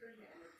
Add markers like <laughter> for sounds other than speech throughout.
Brilliant.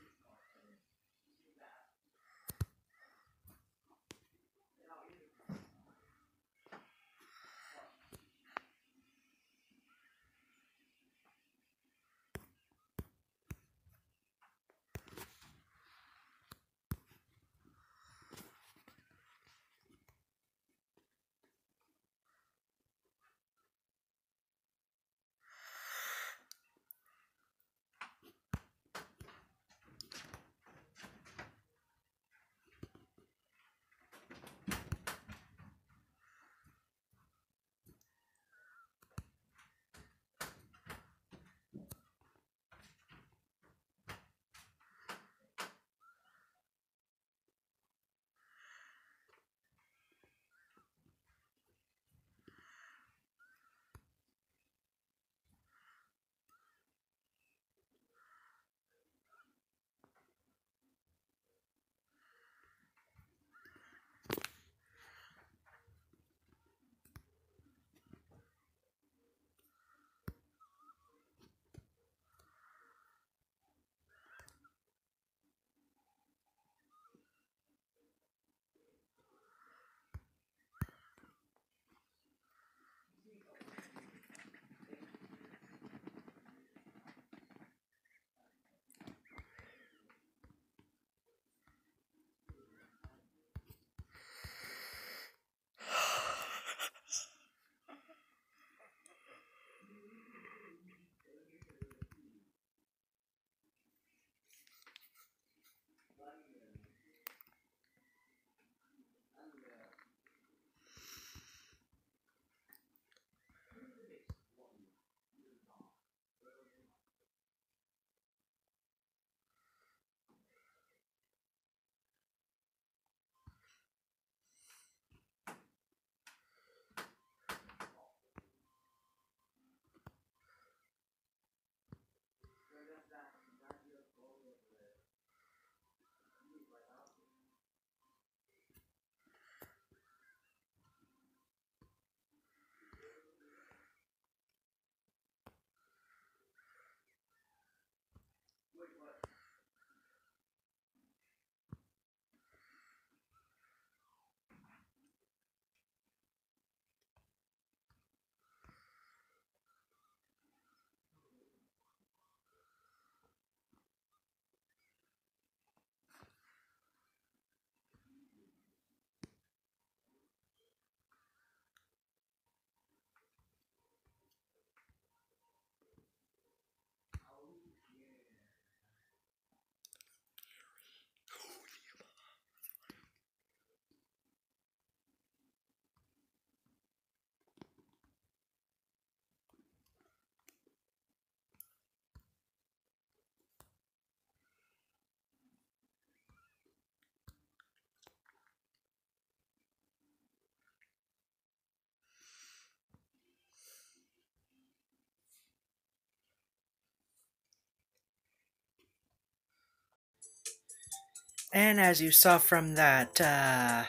And as you saw from that, uh,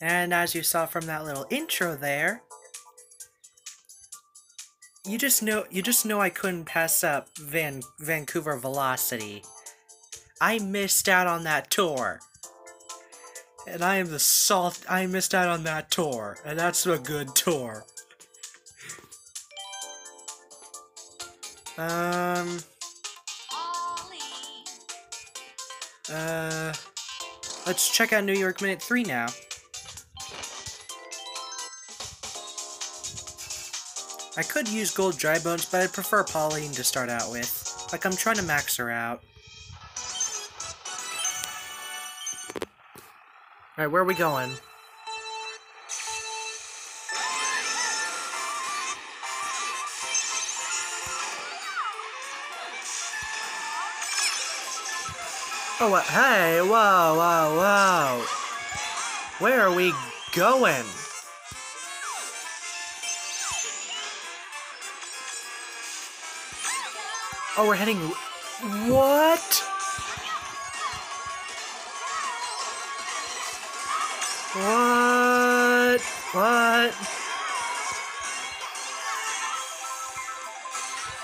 and as you saw from that little intro there, you just know you just know I couldn't pass up Van Vancouver Velocity. I missed out on that tour. And I am the salt I missed out on that tour. And that's a good tour. Um Uh let's check out New York Minute 3 now. I could use gold dry bones, but I'd prefer Pauline to start out with. Like, I'm trying to max her out. Alright, where are we going? Oh, what? Hey, whoa, whoa, whoa. Where are we going? Oh, we're heading... What? What? What?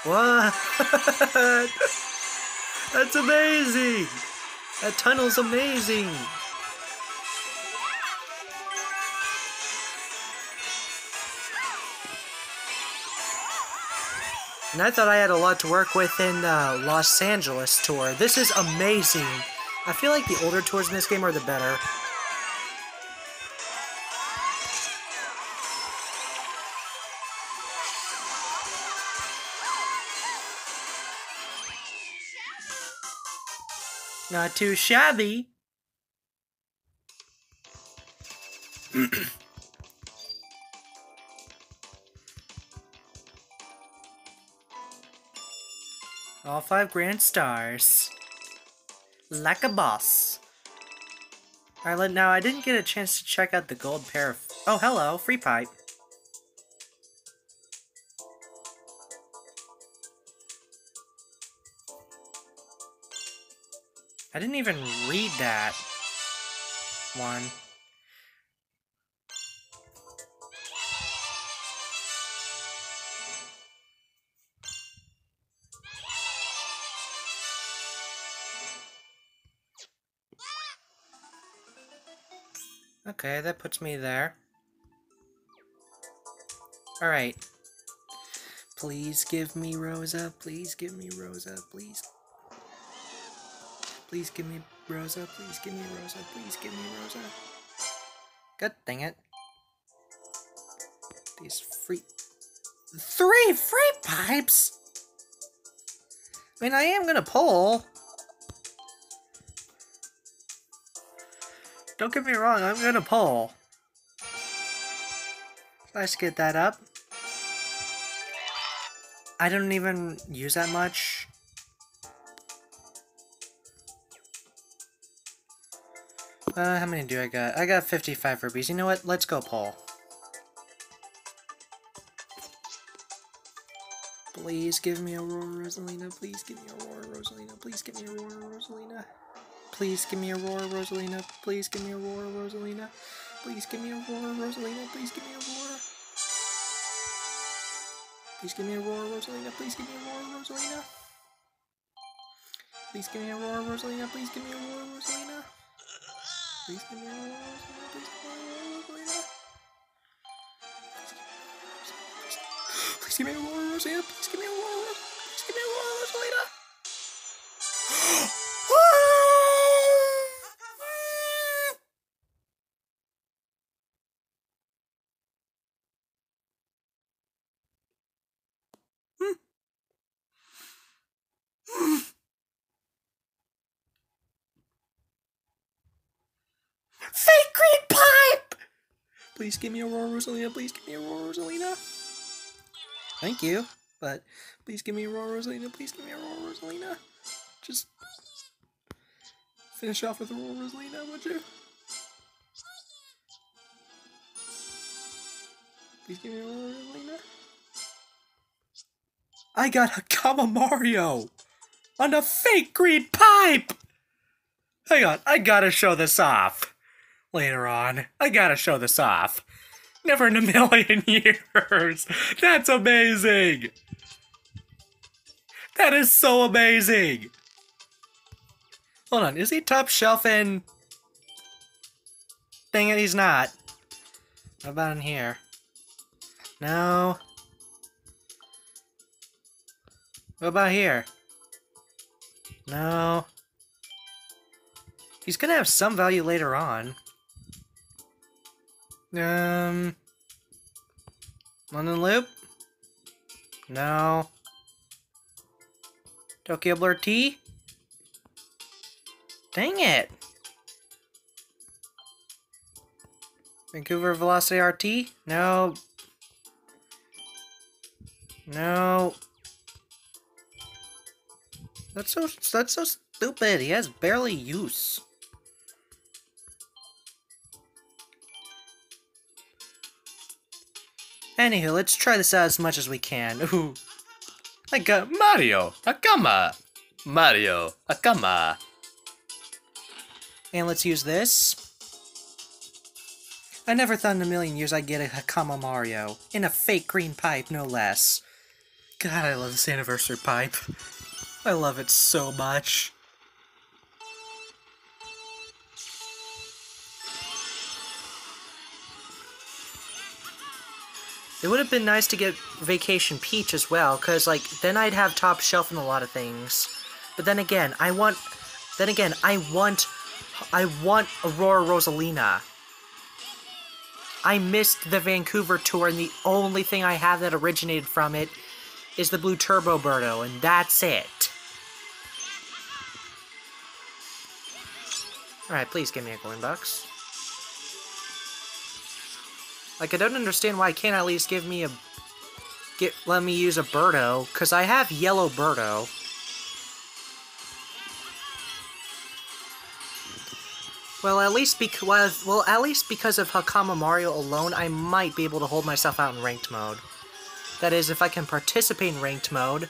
What? <laughs> That's amazing! That tunnel's amazing! And I thought I had a lot to work with in uh, Los Angeles tour. This is amazing. I feel like the older tours in this game are the better. Not too shabby. <clears throat> All five grand stars. Like a boss. Alright, now I didn't get a chance to check out the gold pair of... Oh, hello, free pipe. I didn't even read that one. Okay, that puts me there. Alright. Please give me Rosa. Please give me Rosa. Please. Please give me Rosa. Please give me Rosa. Please give me Rosa. God dang it. These free... Three free pipes? I mean, I am gonna pull. Don't get me wrong, I'm gonna pull. Let's get that up. I don't even use that much. Uh, how many do I got? I got 55 rubies. You know what? Let's go pull. Please give me Aurora Rosalina. Please give me Aurora Rosalina. Please give me Aurora Rosalina. Please give me Aurora Rosalina. Please give me Aurora Rosalina. Please give me Aurora Rosalina. Please give me Aurora. Please give me Aurora Rosalina. Please give me Aurora Rosalina. Please give me Aurora Rosalina. Please give me Aurora Rosalina. Please give me Aurora Rosalina. Please give me Aurora Rosalina. Please give me Aurora Rosalina. Please give me Aurora. Please give me Aurora Rosalina. Fake green pipe! Please give me Aurora Rosalina. Please give me Aurora Rosalina. Thank you, but please give me Aurora Rosalina. Please give me Aurora Rosalina. Just finish off with Aurora Rosalina, would you? Please give me Aurora Rosalina. I got a Hakama Mario on a fake green pipe! Hang on, I gotta show this off. Later on, I gotta show this off. Never in a <laughs> million years. That's amazing. That is so amazing. Hold on, is he top shelf in... Dang it, he's not. What about in here? No. What about here? No. He's gonna have some value later on. Um... London Loop? No. Tokyo Blur T? Dang it! Vancouver Velocity RT? No. No. That's so that's so stupid. He has barely use. Anywho, let's try this out as much as we can. <laughs> Ooh. I got uh, Mario Hakama. Mario Hakama. And let's use this. I never thought in a million years I'd get a Hakama Mario. In a fake green pipe, no less. God, I love this anniversary pipe. I love it so much. It would have been nice to get Vacation Peach as well, because, like, then I'd have top shelf in a lot of things. But then again, I want... Then again, I want... I want Aurora Rosalina. I missed the Vancouver tour, and the only thing I have that originated from it is the Blue Turbo Birdo, and that's it. Alright, please give me a coin box. Like, I don't understand why I can't at least give me a... Get, let me use a Birdo, because I have Yellow Birdo. Well, at least because well, at least because of Hakama Mario alone, I might be able to hold myself out in ranked mode. That is, if I can participate in ranked mode.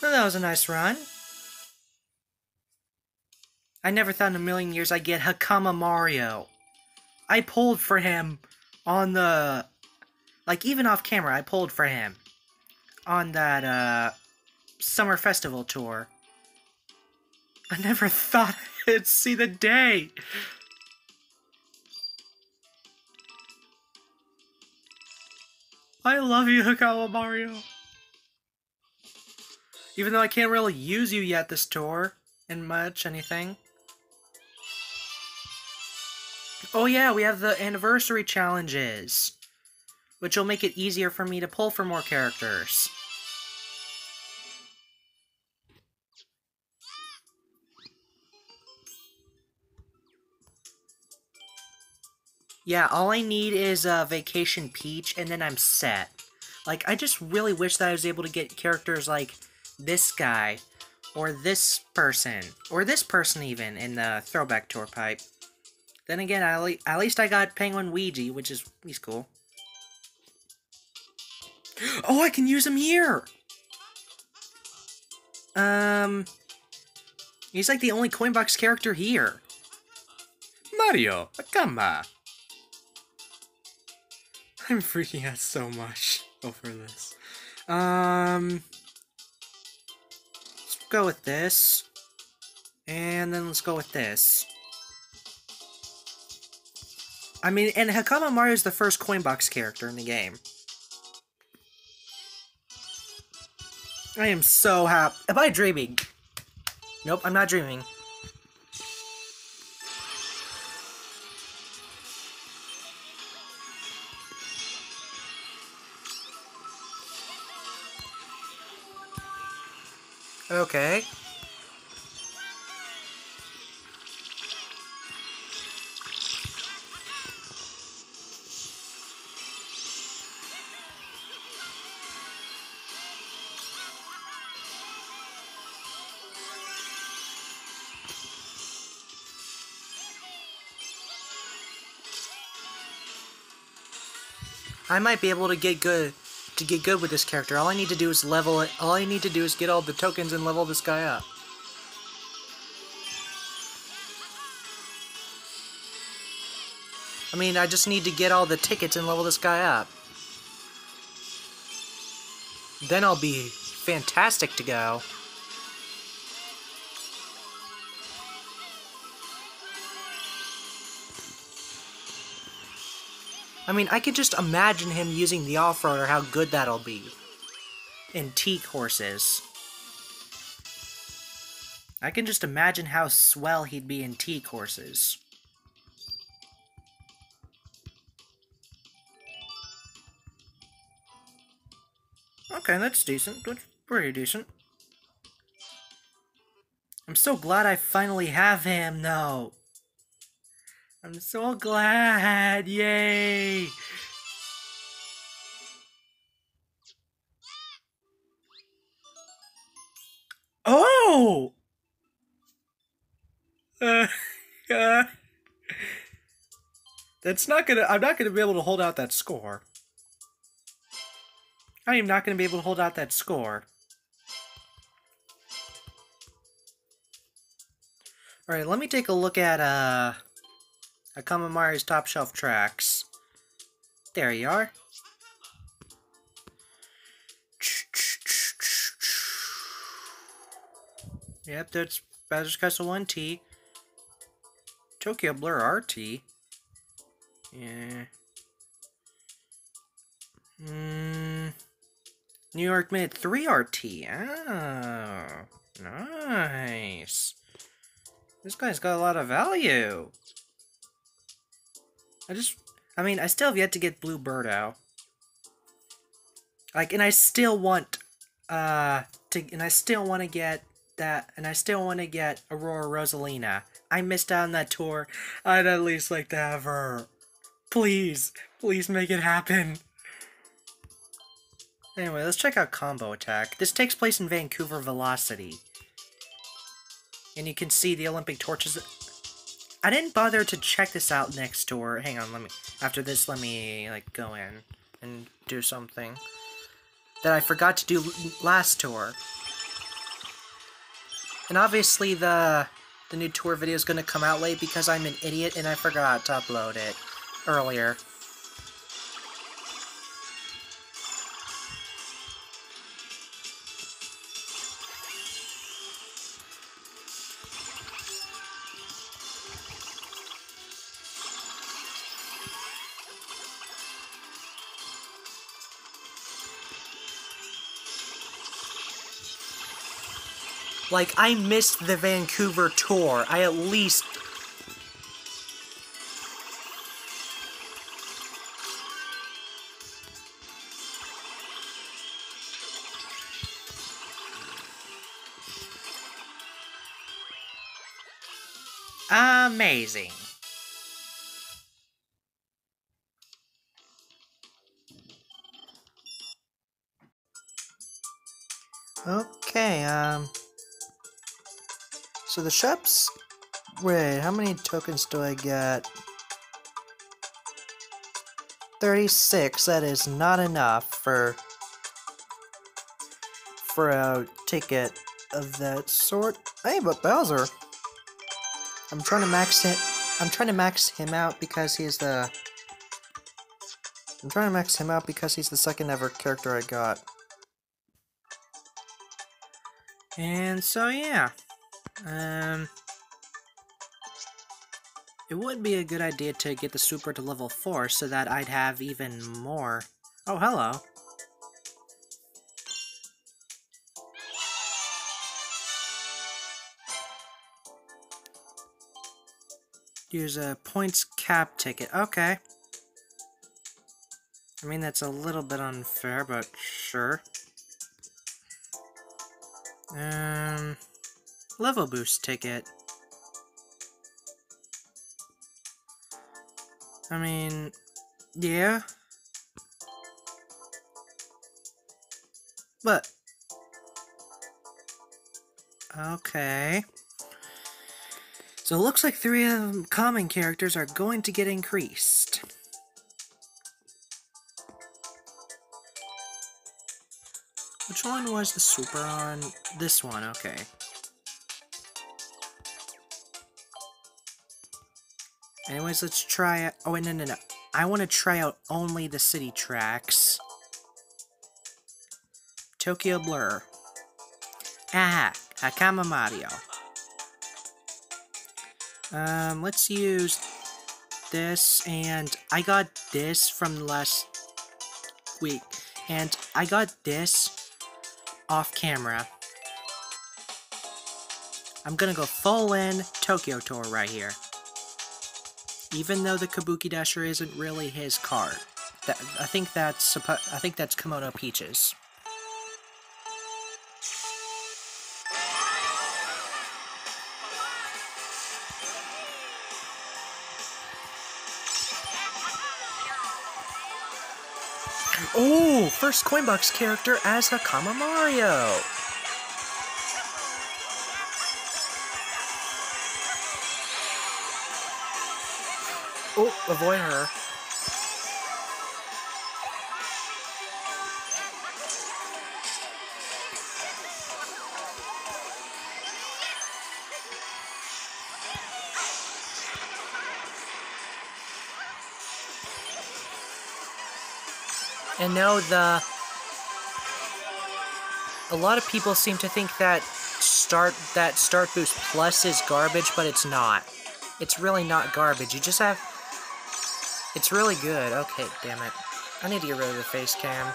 Well, that was a nice run. I never thought in a million years I'd get Hakama Mario. I pulled for him on the... Like, even off camera, I pulled for him. On that, uh... Summer Festival tour. I never <laughs> thought I'd see the day. I love you, Hakama Mario. Even though I can't really use you yet this tour in much anything. Oh yeah, we have the anniversary challenges. Which will make it easier for me to pull for more characters. Yeah, all I need is a uh, Vacation Peach, and then I'm set. Like, I just really wish that I was able to get characters like this guy, or this person, or this person even, in the throwback tour pipe. Then again, at, at least I got Penguin Luigi, which is, he's cool. Oh, I can use him here! Um, he's like the only Coinbox character here. Mario, Hakama. <laughs> I'm freaking out so much <laughs> over this. Um, Let's go with this. And then let's go with this. I mean, and Hakama Mario is the first Coinbox character in the game. I am so happy. Am I dreaming? Nope, I'm not dreaming. Okay. I might be able to get good to get good with this character. All I need to do is level it. All I need to do is get all the tokens and level this guy up. I mean, I just need to get all the tickets and level this guy up. Then I'll be fantastic to go. I mean, I could just imagine him using the off-roader, how good that'll be. In teak horses. I can just imagine how swell he'd be in teak horses. Okay, that's decent. That's pretty decent. I'm so glad I finally have him, though. I'm so glad! Yay! Oh! Uh, <laughs> uh, that's not gonna. I'm not gonna be able to hold out that score. I am not gonna be able to hold out that score. Alright, let me take a look at, uh... Hakama Mario's top shelf tracks. There you are. Yep, that's Bowser's Castle 1T. Tokyo Blur RT. Yeah. Hmm. New York Minute 3 RT. Oh. Nice. This guy's got a lot of value. I just, I mean, I still have yet to get Blue Birdo. Like, and I still want, uh, to, and I still want to get that, and I still want to get Aurora Rosalina. I missed out on that tour. I'd at least like to have her. Please, please make it happen. Anyway, let's check out Combo Attack. This takes place in Vancouver Velocity. And you can see the Olympic torches I didn't bother to check this out next door. Hang on, let me... After this, let me, like, go in and do something that I forgot to do last tour. And obviously the the new tour video is going to come out late because I'm an idiot and I forgot to upload it earlier. Like, I missed the Vancouver tour. I at least... Amazing. Okay, um... So the shops... Wait, how many tokens do I get? 36, that is not enough for... for a ticket of that sort. Hey, but Bowser! I'm trying to max him... I'm trying to max him out because he's the... I'm trying to max him out because he's the second ever character I got. And so, yeah. Um, it would be a good idea to get the super to level 4 so that I'd have even more. Oh, hello. Use a points cap ticket. Okay. I mean, that's a little bit unfair, but sure. Um level boost ticket. I mean, yeah. But, okay. So it looks like three of them common characters are going to get increased. Which one was the super on? This one, okay. Anyways, let's try it. Oh, wait, no, no, no. I want to try out only the city tracks. Tokyo Blur. Aha, Hakama Mario. Um, let's use this, and I got this from last week, and I got this off camera. I'm gonna go full in Tokyo Tour right here. Even though the Kabuki Dasher isn't really his card. That, I think that's I think that's Kimono Peaches. Oh, first Coinbox character as Hakama Mario. Oh, avoid her. And now the... A lot of people seem to think that start that start boost plus is garbage, but it's not. It's really not garbage. You just have it's really good. Okay, damn it. I need to get rid of the face cam.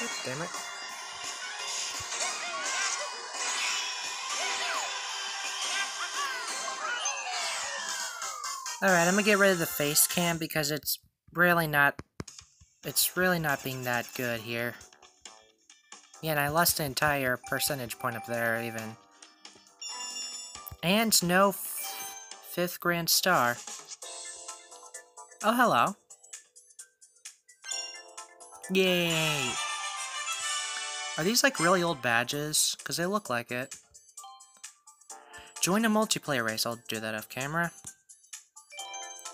God damn it. Alright, I'm gonna get rid of the face cam because it's really not... It's really not being that good here. Yeah, and I lost an entire percentage point up there, even. And no Fifth Grand Star. Oh, hello. Yay! Are these like really old badges? Because they look like it. Join a multiplayer race. I'll do that off camera.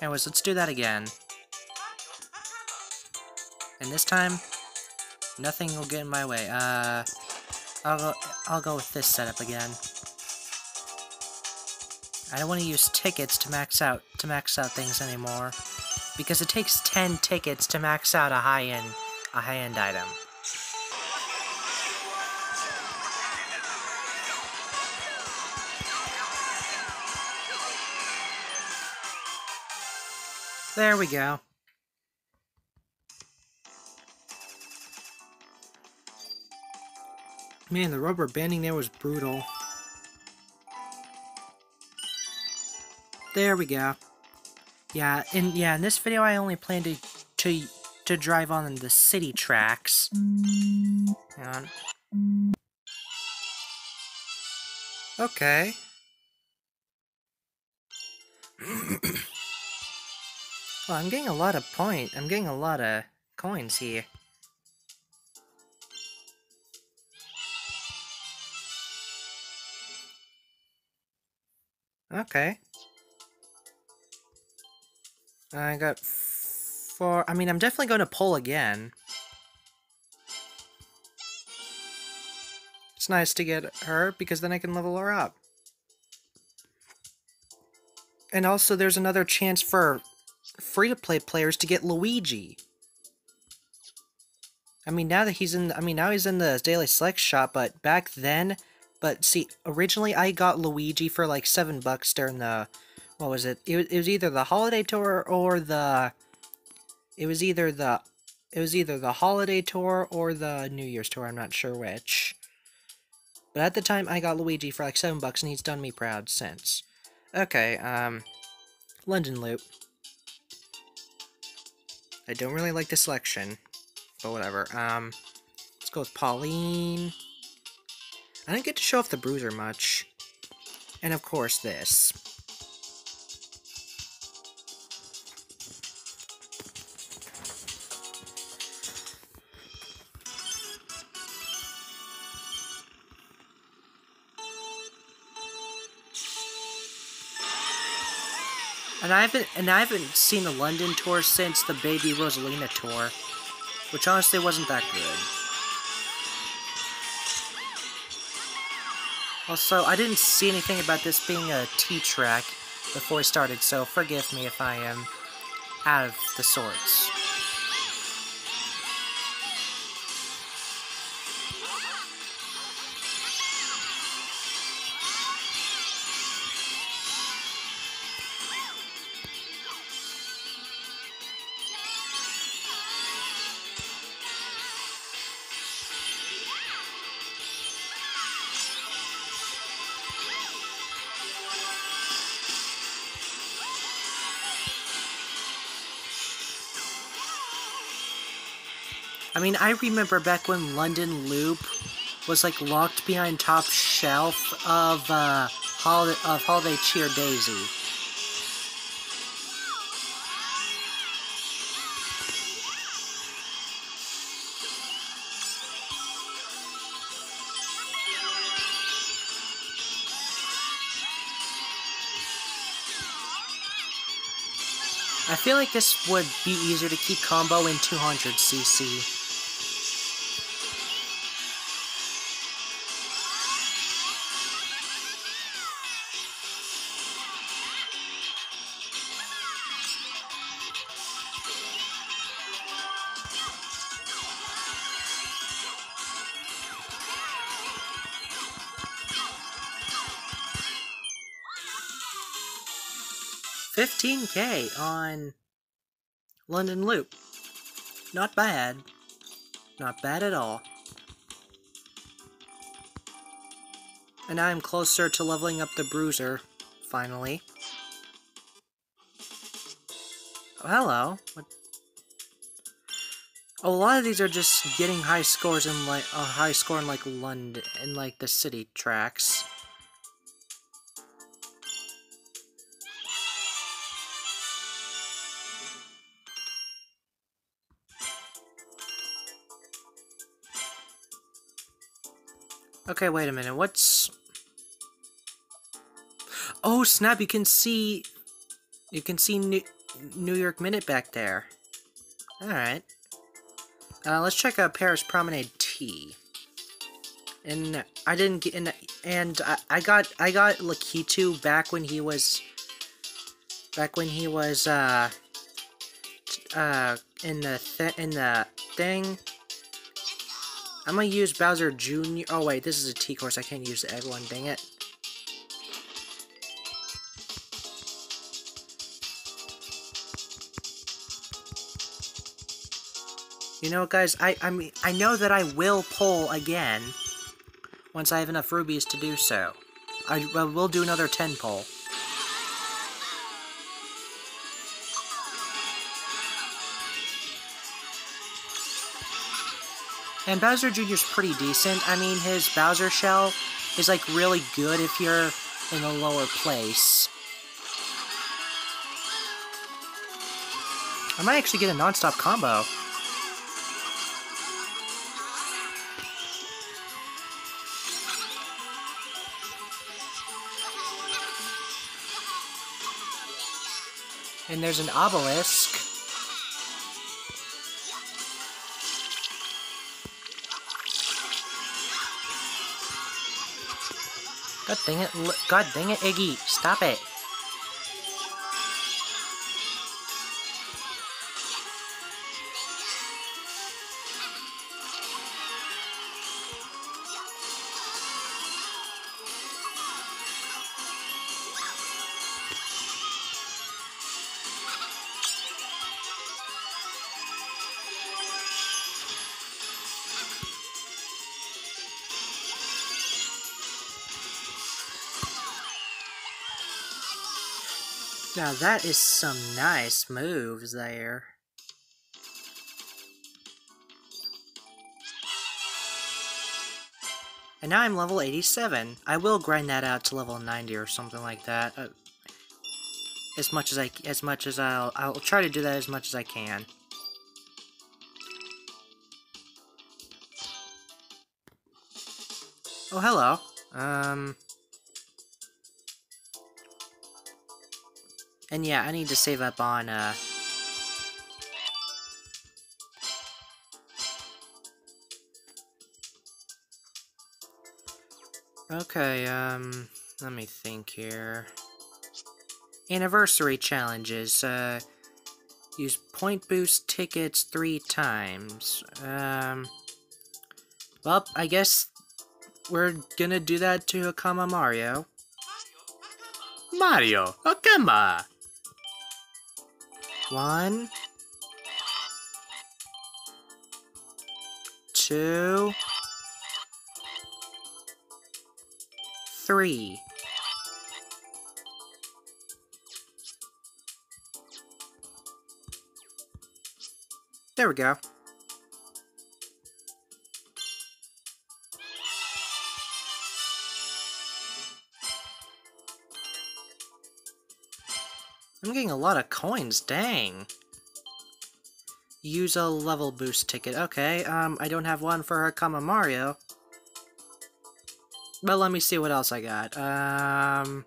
Anyways, let's do that again. And this time, nothing will get in my way. Uh, I'll go, I'll go with this setup again. I don't want to use tickets to max out to max out things anymore. Because it takes 10 tickets to max out a high-end a high-end item. There we go. Man, the rubber banding there was brutal. There we go. Yeah, and yeah, in this video I only plan to to to drive on the city tracks. Hang on. Okay. <coughs> well, I'm getting a lot of point. I'm getting a lot of coins here. Okay. I got four. I mean, I'm definitely going to pull again. It's nice to get her, because then I can level her up. And also, there's another chance for free-to-play players to get Luigi. I mean, now that he's in, I mean, now he's in the Daily Select shop, but back then, but see, originally I got Luigi for like seven bucks during the what was it? It was, it was either the holiday tour or the it was either the it was either the holiday tour or the New Year's tour. I'm not sure which. But at the time, I got Luigi for like seven bucks, and he's done me proud since. Okay, um, London Loop. I don't really like the selection, but whatever. Um, let's go with Pauline. I didn't get to show off the Bruiser much. And of course, this. And I haven't and I haven't seen the London tour since the Baby Rosalina tour. which honestly wasn't that good. Also, I didn't see anything about this being a T-track before I started, so forgive me if I am out of the sorts. I mean, I remember back when London Loop was like locked behind top shelf of uh, of Holiday Cheer Daisy. I feel like this would be easier to keep combo in 200cc. K on London Loop. Not bad. Not bad at all. And I'm closer to leveling up the Bruiser, finally. Oh, hello. What? Oh, a lot of these are just getting high scores in like a high score in like London in like the city tracks. Okay, wait a minute. What's... Oh, snap. You can see... You can see New, New York Minute back there. Alright. Uh, let's check out Paris Promenade T. And I didn't get... And, and I, I got I got Lakitu back when he was... Back when he was, uh... Uh, in the, th in the thing I'm gonna use Bowser Jr. Oh wait, this is a T course. I can't use the egg one. Dang it. You know, guys, I I mean I know that I will pull again once I have enough rubies to do so. I, I will do another 10 pull. And Bowser Jr. is pretty decent. I mean, his Bowser shell is like really good if you're in a lower place. I might actually get a non-stop combo. And there's an obelisk. God dang it, God dang it, Iggy, stop it. Now that is some nice moves there. And now I'm level 87. I will grind that out to level 90 or something like that. Uh, as much as I, as much as I'll, I'll try to do that as much as I can. Oh, hello. Um... And yeah, I need to save up on, uh... Okay, um, let me think here. Anniversary challenges, uh, use point boost tickets three times. Um, well, I guess we're gonna do that to Hakama Mario. Mario, Hakama! One. Two. Three. There we go. Getting a lot of coins, dang. Use a level boost ticket. Okay, um, I don't have one for Hakama Mario. But let me see what else I got. Um...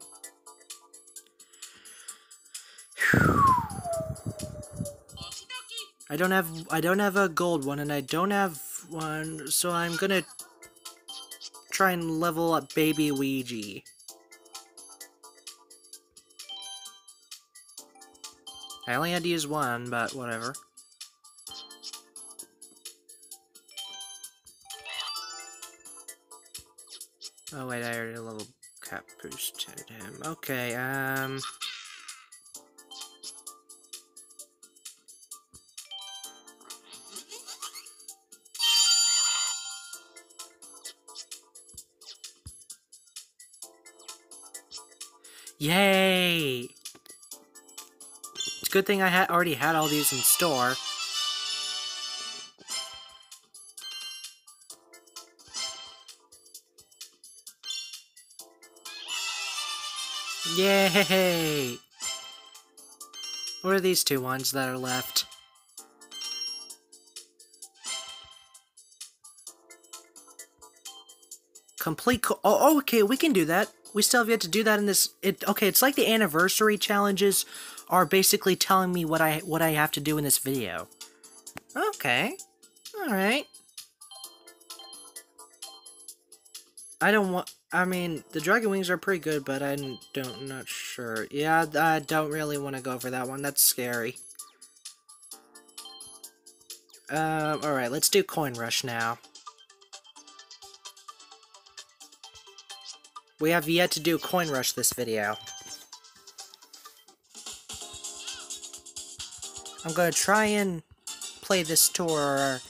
I don't have I don't have a gold one and I don't have one, so I'm gonna try and level up Baby Luigi. I only had to use one, but whatever. Oh wait, I already level cap boosted him. Okay, um... Yay! It's a good thing I had already had all these in store. Yay! What are these two ones that are left? Complete oh, oh, okay, we can do that. We still have yet to do that in this. It okay. It's like the anniversary challenges are basically telling me what I what I have to do in this video. Okay, all right. I don't want. I mean, the dragon wings are pretty good, but I don't. Not sure. Yeah, I don't really want to go for that one. That's scary. Um. All right. Let's do coin rush now. We have yet to do Coin Rush this video. I'm gonna try and play this tour.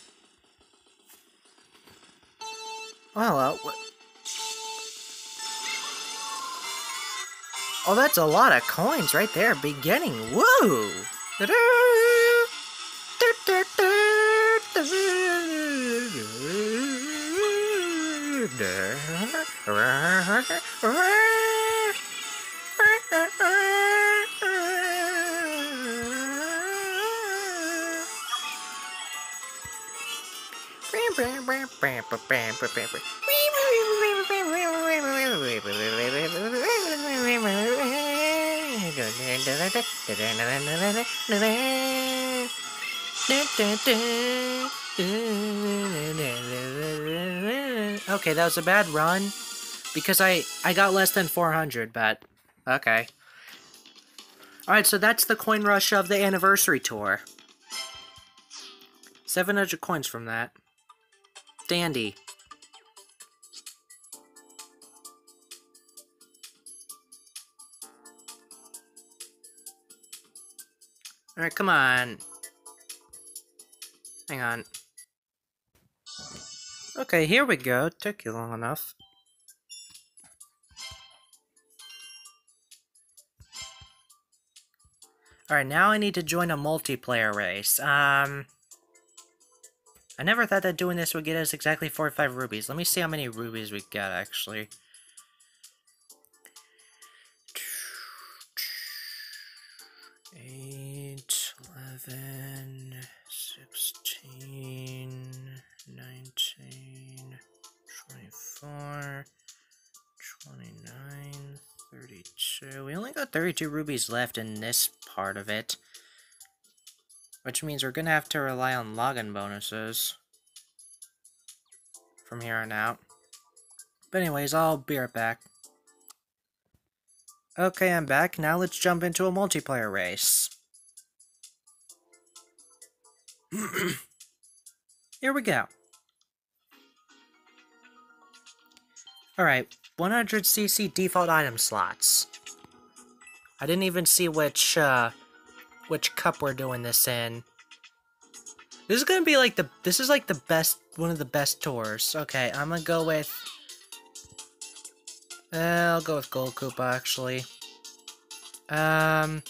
Well, uh, Oh, that's a lot of coins right there, beginning. Woo! Okay, that was a bad run. Because I, I got less than 400, but... Okay. Alright, so that's the coin rush of the anniversary tour. 700 coins from that. Dandy. Alright, come on. Hang on. Okay, here we go. Took you long enough. Alright, now I need to join a multiplayer race. Um... I never thought that doing this would get us exactly 45 rubies. Let me see how many rubies we got, actually. Eleven, sixteen, nineteen, twenty-four, twenty-nine, thirty-two. We only got 32 rubies left in this part of it. Which means we're gonna have to rely on login bonuses. From here on out. But anyways, I'll be right back. Okay, I'm back. Now let's jump into a multiplayer race. <clears throat> Here we go. Alright, 100cc default item slots. I didn't even see which, uh, which cup we're doing this in. This is gonna be like the, this is like the best, one of the best tours. Okay, I'm gonna go with, uh, I'll go with Gold Koopa, actually. Um...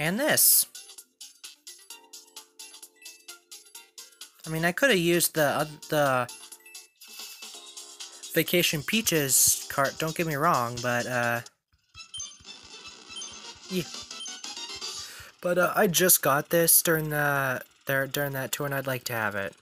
And this. I mean, I could have used the uh, the Vacation Peaches cart, don't get me wrong, but, uh... Yeah. But, uh, I just got this during the... There, during that tour, and I'd like to have it.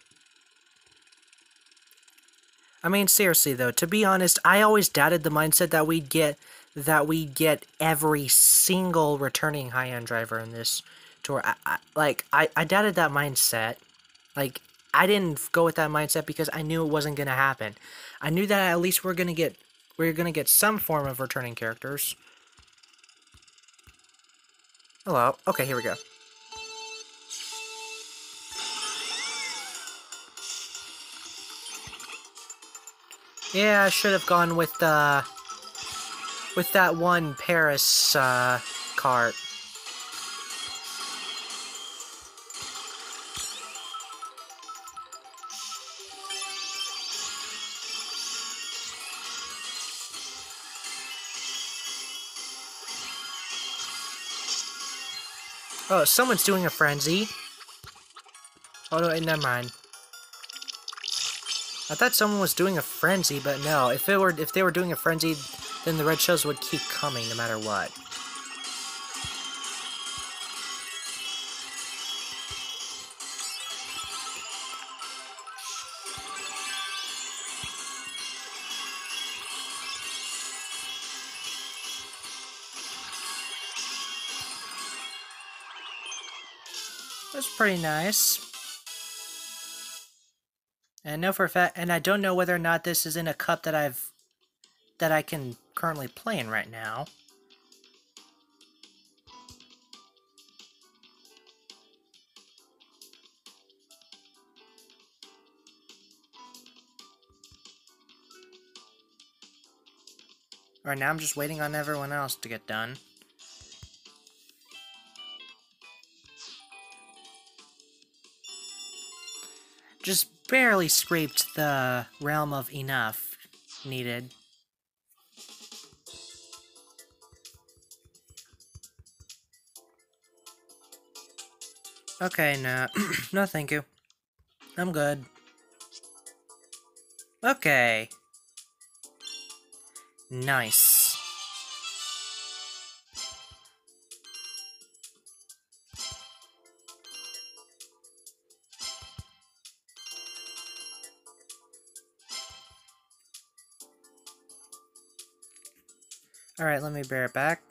I mean, seriously, though, to be honest, I always doubted the mindset that we'd get that we'd get every single returning high-end driver in this tour. I, I, like, I, I doubted that mindset. Like, I didn't go with that mindset because I knew it wasn't going to happen. I knew that at least we're going to get we're going to get some form of returning characters. Hello. Okay, here we go. Yeah, I should have gone with the uh, with that one Paris uh, cart. Oh, someone's doing a frenzy. Oh, no, never mind. I thought someone was doing a frenzy, but no. If it were, if they were doing a frenzy, then the red shells would keep coming no matter what. That's pretty nice. And I know for a fact, and I don't know whether or not this is in a cup that I've, that I can currently playing right now. Alright, now I'm just waiting on everyone else to get done. Just barely scraped the realm of enough needed. Okay, no. <clears throat> no, thank you. I'm good. Okay. Nice. Alright, let me bear it back.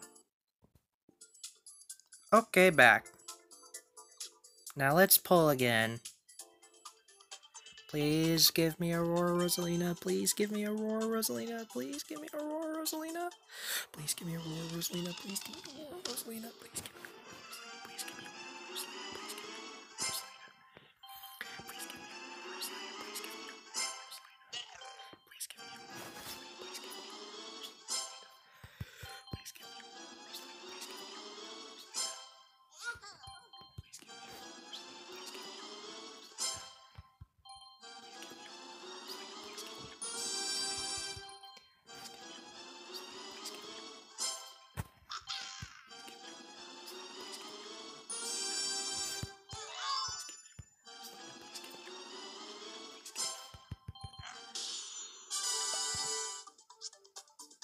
Okay, back. Now let's pull again. Please give me Aurora Rosalina. Please give me Aurora Rosalina. Please give me Aurora Rosalina. Please give me Aurora Rosalina. Please give me Aurora Rosalina. Please give me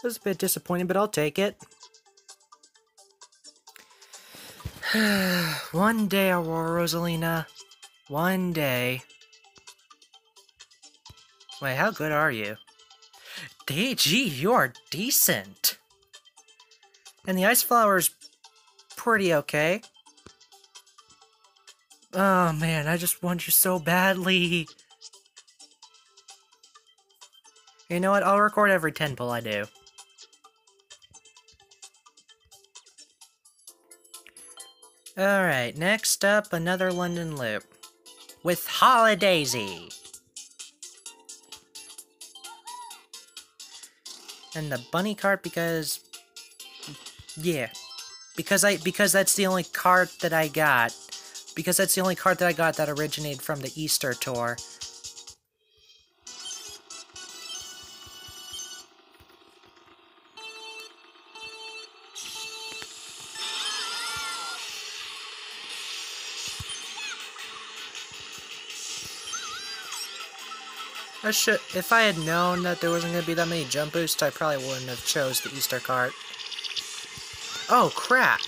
It was a bit disappointing, but I'll take it. <sighs> One day, Aurora Rosalina. One day. Wait, how good are you? DG, you're decent. And the ice flower's pretty okay. Oh man, I just want you so badly. You know what? I'll record every 10 pull I do. Alright, next up, another London loop. With Holidaisy! And the bunny cart because... Yeah. Because I because that's the only cart that I got. Because that's the only cart that I got that originated from the Easter tour. I should, if I had known that there wasn't going to be that many jump boosts, I probably wouldn't have chose the Easter cart. Oh, crap!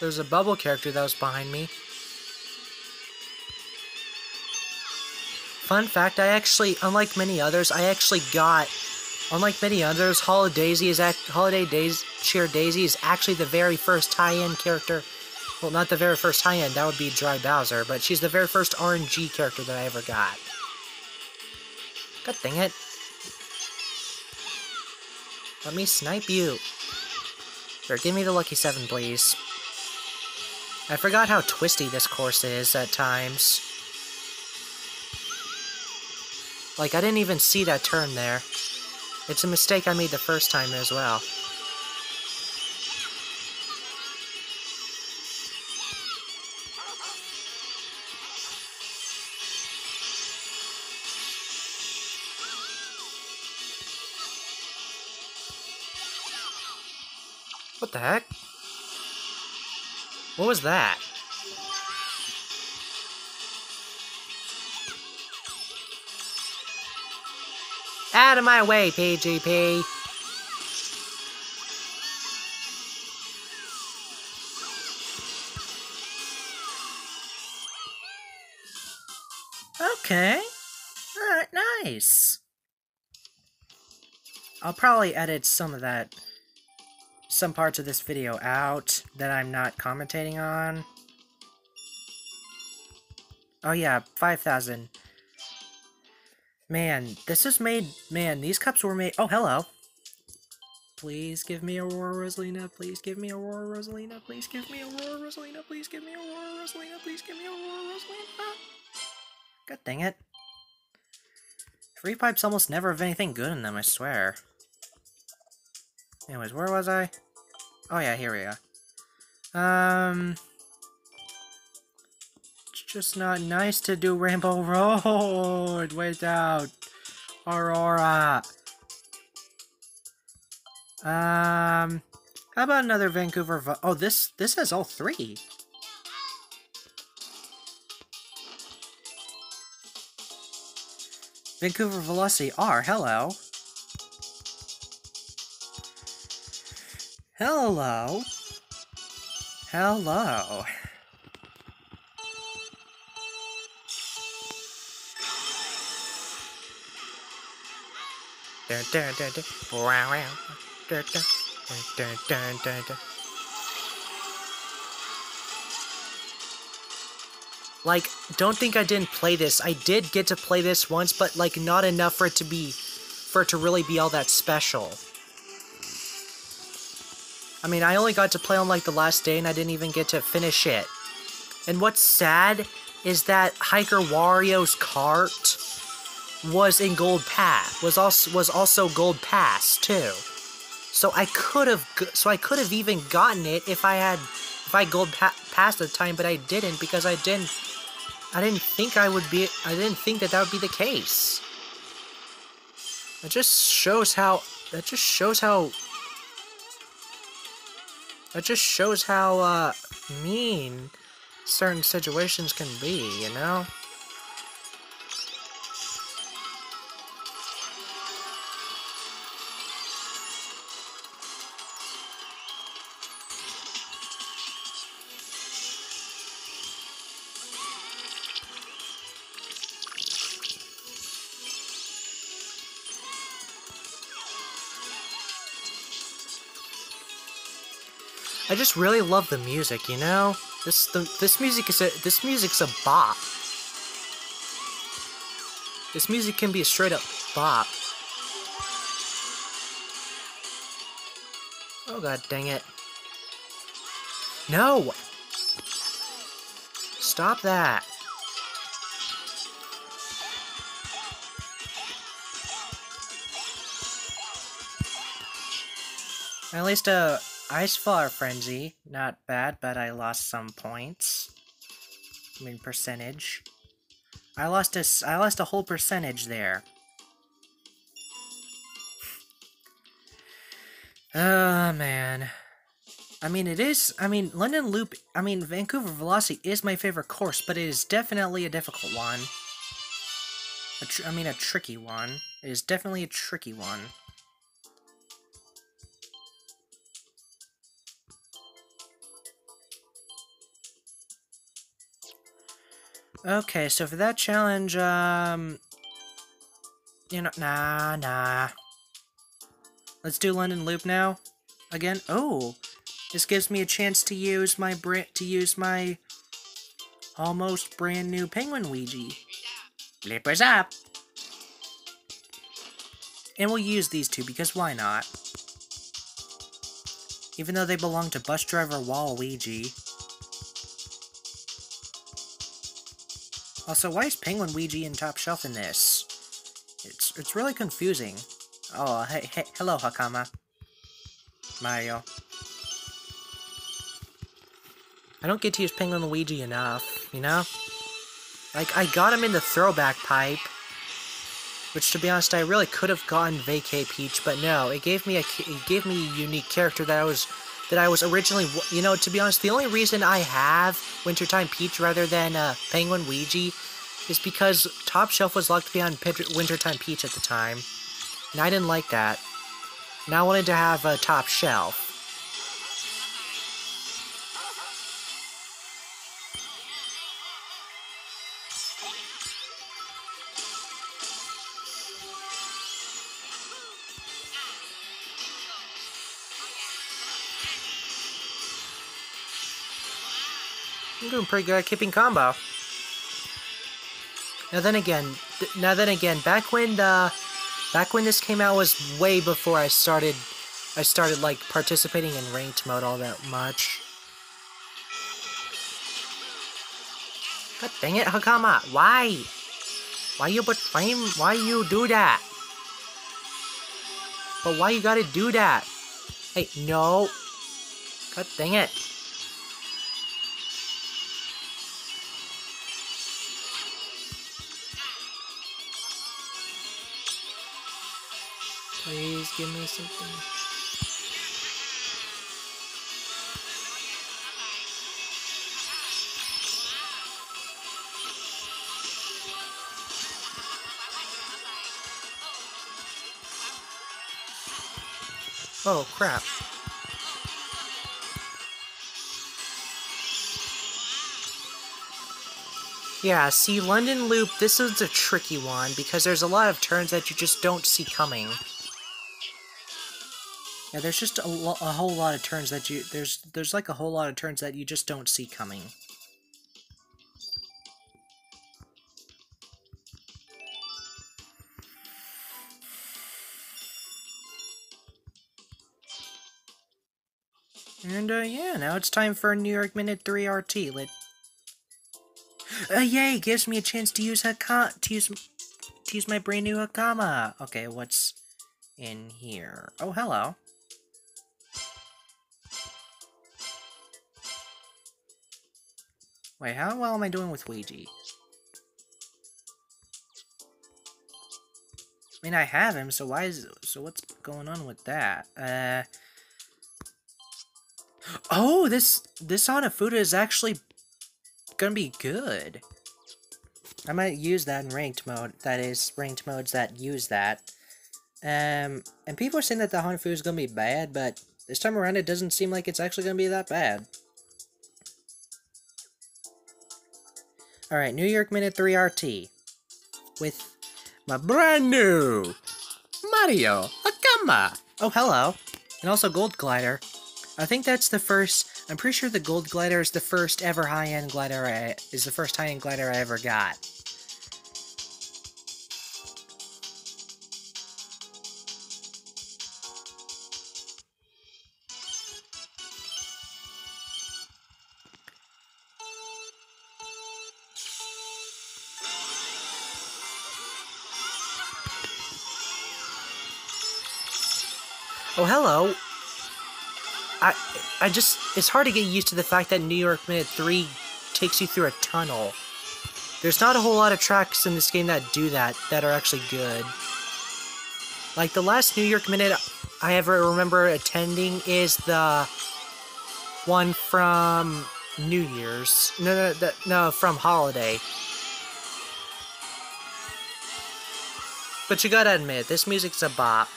There's a bubble character that was behind me. Fun fact, I actually, unlike many others, I actually got, unlike many others, Holidaisy is act, Holiday Days Cheer Daisy is actually the very first tie-in character. Well, not the very first tie-in, that would be Dry Bowser, but she's the very first RNG character that I ever got. God dang it. Let me snipe you. Here, give me the Lucky 7, please. I forgot how twisty this course is at times. Like, I didn't even see that turn there. It's a mistake I made the first time as well. What the heck? What was that? Out of my way, PGP! Okay. Alright, nice. I'll probably edit some of that, some parts of this video out that I'm not commentating on. Oh yeah, 5,000. Man, this is made... Man, these cups were made... Oh, hello. Please give me Aurora Rosalina. Please give me Aurora Rosalina. Please give me Aurora Rosalina. Please give me Aurora Rosalina. Please give me Aurora Rosalina. God dang it. Free pipes almost never have anything good in them, I swear. Anyways, where was I? Oh yeah, here we are. Um... just not nice to do Rainbow Road without Aurora. Um, how about another Vancouver? oh, this this has all three. Vancouver Velocity R. Hello. Hello. Hello. Like, don't think I didn't play this. I did get to play this once, but like not enough for it to be for it to really be all that special. I mean, I only got to play on like the last day and I didn't even get to finish it. And what's sad is that Hiker Wario's cart was in Gold Pass, was also was also Gold Pass too. So I could have so I could have even gotten it if I had if I Gold pa Pass the time, but I didn't because I didn't I didn't think I would be I didn't think that that would be the case. It just shows how that just shows how that just shows how uh mean certain situations can be, you know? Really love the music, you know? This the this music is a this music's a bop. This music can be a straight up bop. Oh god dang it. No! Stop that. At least a Ice Flower Frenzy. Not bad, but I lost some points. I mean percentage. I lost a, I lost a whole percentage there. Oh, man. I mean, it is, I mean, London Loop, I mean, Vancouver Velocity is my favorite course, but it is definitely a difficult one. I mean, a tricky one. It is definitely a tricky one. Okay, so for that challenge, um... You know, nah, nah. Let's do London Loop now. Again. Oh! This gives me a chance to use my brand to use my almost brand new penguin Luigi. Flippers up! And we'll use these two because why not? Even though they belong to Bus Driver Waluigi. Also, why is Penguin Luigi in top shelf in this? It's it's really confusing. Oh, hey, hey hello, Hakama. Mario. I don't get to use Penguin Luigi enough, you know? Like, I got him in the throwback pipe, which, to be honest, I really could have gotten Vacay Peach, but no, it gave me a it gave me a unique character that I was that I was originally, you know, to be honest, the only reason I have Wintertime Peach rather than uh, Penguin Luigi is because Top Shelf was locked behind Wintertime Peach at the time, and I didn't like that. And I wanted to have a Top Shelf. Doing pretty good at keeping combo. Now then again, now then again, back when the, back when this came out was way before I started, I started like participating in ranked mode all that much. God dang it, Hakama, why? Why you betray Why you do that? But why you gotta do that? Hey, no. God dang it. Please give me something. Oh, crap. Yeah, see, London Loop, this is a tricky one, because there's a lot of turns that you just don't see coming. Yeah, there's just a, a whole lot of turns that you there's there's like a whole lot of turns that you just don't see coming. And, uh, yeah, now it's time for New York Minute 3 RT. Let... Uh, yay! Gives me a chance to use Haka to use, to use my brand new Hakama. Okay, what's in here? Oh, hello. Wait, how well am I doing with Luigi? I mean, I have him, so why is... So what's going on with that? Uh... Oh, this... This Hanafuda is actually gonna be good. I might use that in ranked mode. That is, ranked modes that use that. Um, and people are saying that the Hanafuda is gonna be bad, but this time around it doesn't seem like it's actually gonna be that bad. Alright, New York Minute 3 RT. With my brand new Mario Hakama. Oh, hello. And also Gold Glider. I think that's the first. I'm pretty sure the Gold Glider is the first ever high-end glider. I, is the first high-end glider I ever got. I just it's hard to get used to the fact that New York Minute 3 takes you through a tunnel. There's not a whole lot of tracks in this game that do that that are actually good. Like the last New York Minute I ever remember attending is the one from New Year's. No, no, no, no from Holiday. But you gotta admit, this music's a bop.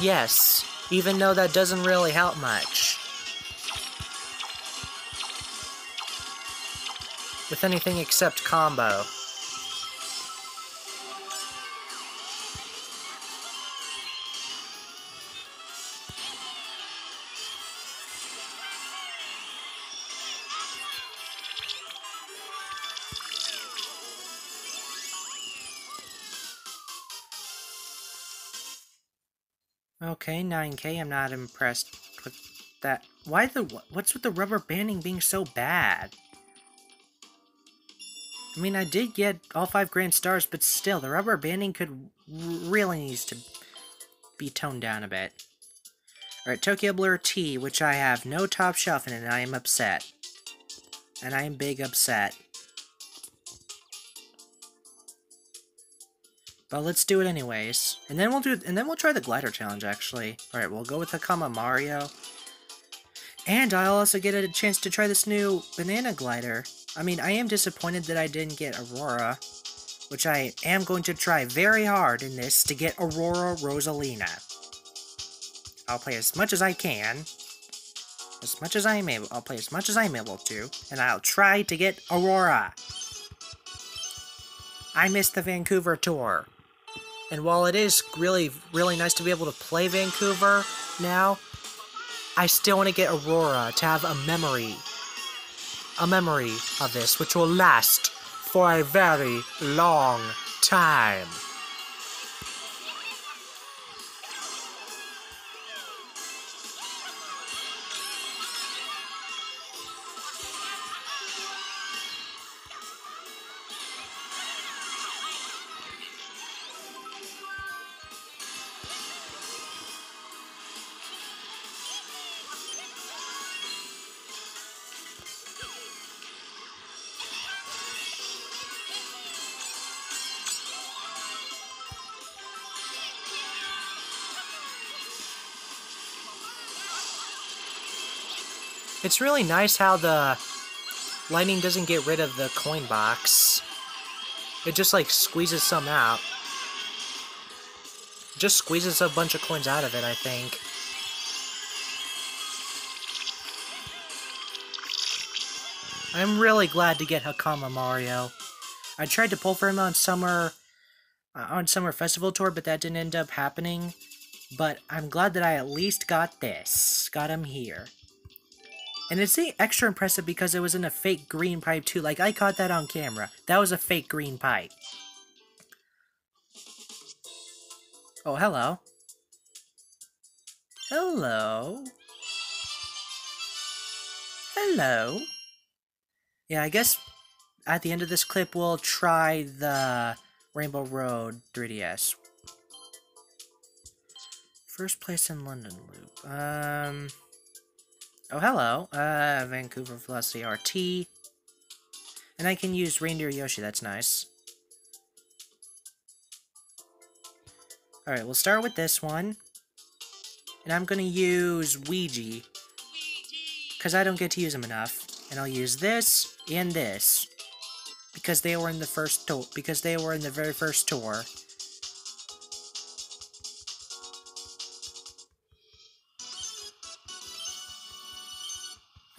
Yes, even though that doesn't really help much. With anything except combo. Okay, 9k, I'm not impressed with that. Why the, what's with the rubber banding being so bad? I mean, I did get all five grand stars, but still, the rubber banding could really needs to be toned down a bit. Alright, Tokyo Blur T, which I have no top shelf in it, and I am upset. And I am big upset. But let's do it anyways. And then we'll do and then we'll try the glider challenge actually. Alright, we'll go with Hakama Mario. And I'll also get a chance to try this new banana glider. I mean, I am disappointed that I didn't get Aurora, which I am going to try very hard in this to get Aurora Rosalina. I'll play as much as I can. As much as I'm able, I'll play as much as I'm able to, and I'll try to get Aurora. I missed the Vancouver tour. And while it is really, really nice to be able to play Vancouver now, I still want to get Aurora to have a memory. A memory of this, which will last for a very long time. It's really nice how the lightning doesn't get rid of the coin box. It just like squeezes some out. Just squeezes a bunch of coins out of it, I think. I'm really glad to get Hakama Mario. I tried to pull for him on summer uh, on summer festival tour, but that didn't end up happening. But I'm glad that I at least got this. Got him here. And it's extra impressive because it was in a fake green pipe too. Like, I caught that on camera. That was a fake green pipe. Oh, hello. Hello. Hello. Yeah, I guess at the end of this clip, we'll try the Rainbow Road 3DS. First place in London Loop. Um... Oh, hello. Uh, Vancouver Velocity RT. And I can use Reindeer Yoshi, that's nice. Alright, we'll start with this one. And I'm gonna use Luigi. Because I don't get to use them enough. And I'll use this and this. Because they were in the first tour. Because they were in the very first tour.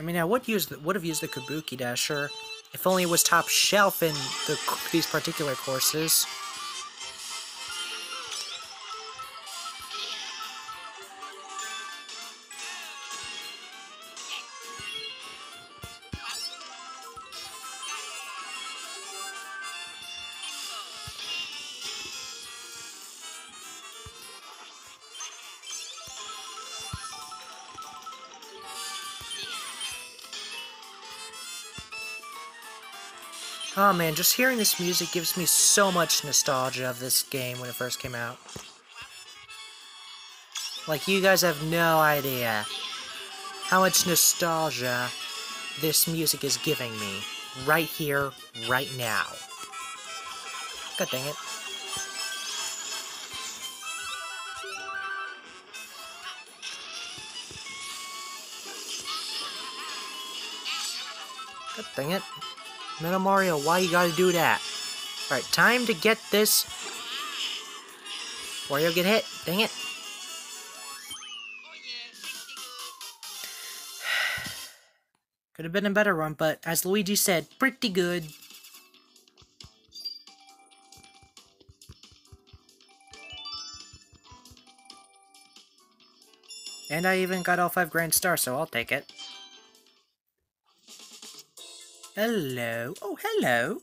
Mean, I would use the, would have used the Kabuki Dasher if only it was top shelf in the, these particular courses. Man, just hearing this music gives me so much nostalgia of this game when it first came out. Like, you guys have no idea how much nostalgia this music is giving me. Right here, right now. God dang it. God dang it. Metal Mario, why you gotta do that? Alright, time to get this. Wario get hit. Dang it. <sighs> Could have been a better run, but as Luigi said, pretty good. And I even got all five grand stars, so I'll take it. Hello. Oh, hello.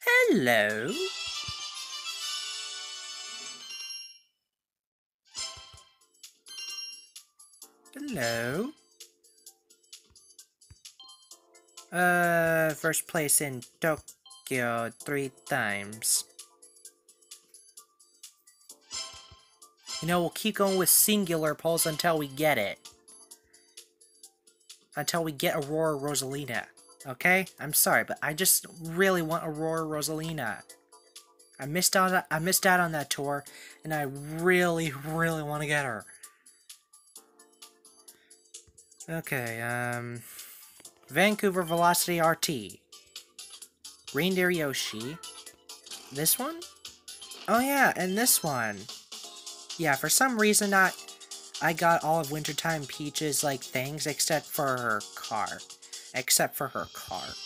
Hello. Hello. Uh, first place in Tokyo three times. You know, we'll keep going with singular polls until we get it. Until we get Aurora Rosalina. Okay? I'm sorry, but I just really want Aurora Rosalina. I missed out I missed out on that tour, and I really, really want to get her. Okay, um... Vancouver Velocity RT. Reindeer Yoshi. This one? Oh yeah, and this one. Yeah, for some reason not I got all of Wintertime Peach's like things except for her car. Except for her cart.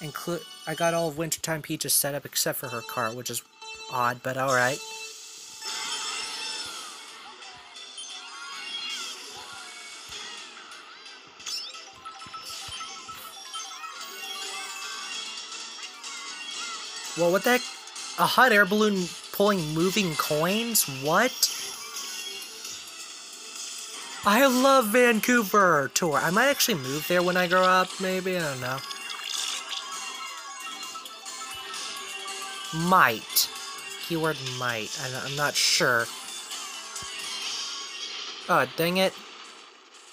Include I got all of Wintertime Peach's setup except for her cart, which is odd, but alright. Well, what the heck? A hot air balloon pulling moving coins? What? I love Vancouver tour. I might actually move there when I grow up, maybe. I don't know. Might. Keyword might. I'm not sure. Oh, dang it.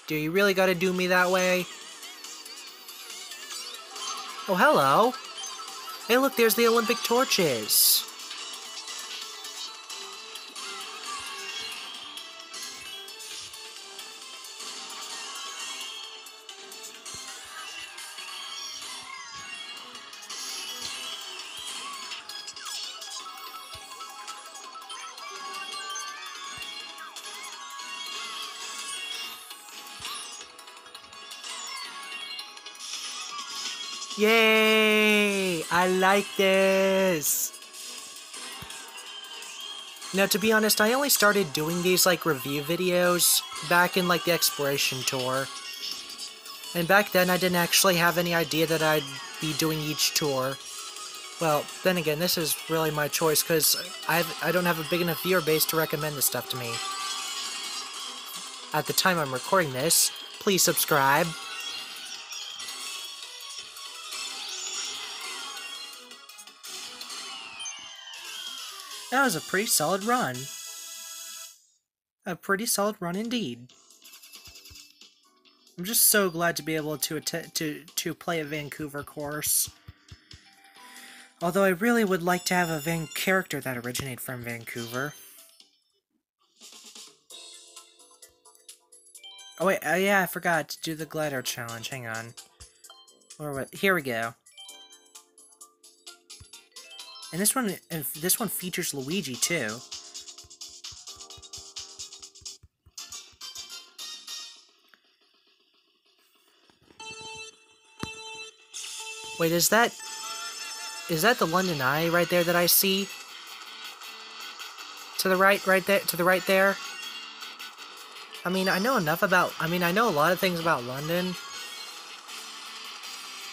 Do you really gotta do me that way? Oh, hello. Hey, look, there's the Olympic torches. I like this! Now, to be honest, I only started doing these, like, review videos back in, like, the Exploration Tour. And back then, I didn't actually have any idea that I'd be doing each tour. Well, then again, this is really my choice, because I, I don't have a big enough viewer base to recommend this stuff to me. At the time I'm recording this, please subscribe. That was a pretty solid run. A pretty solid run indeed. I'm just so glad to be able to to to play a Vancouver course. Although I really would like to have a Van character that originated from Vancouver. Oh wait, oh yeah, I forgot to do the glider challenge. Hang on. Or what? Here we go. And this one, this one features Luigi too. Wait, is that... Is that the London Eye right there that I see? To the right, right there, to the right there? I mean, I know enough about... I mean, I know a lot of things about London.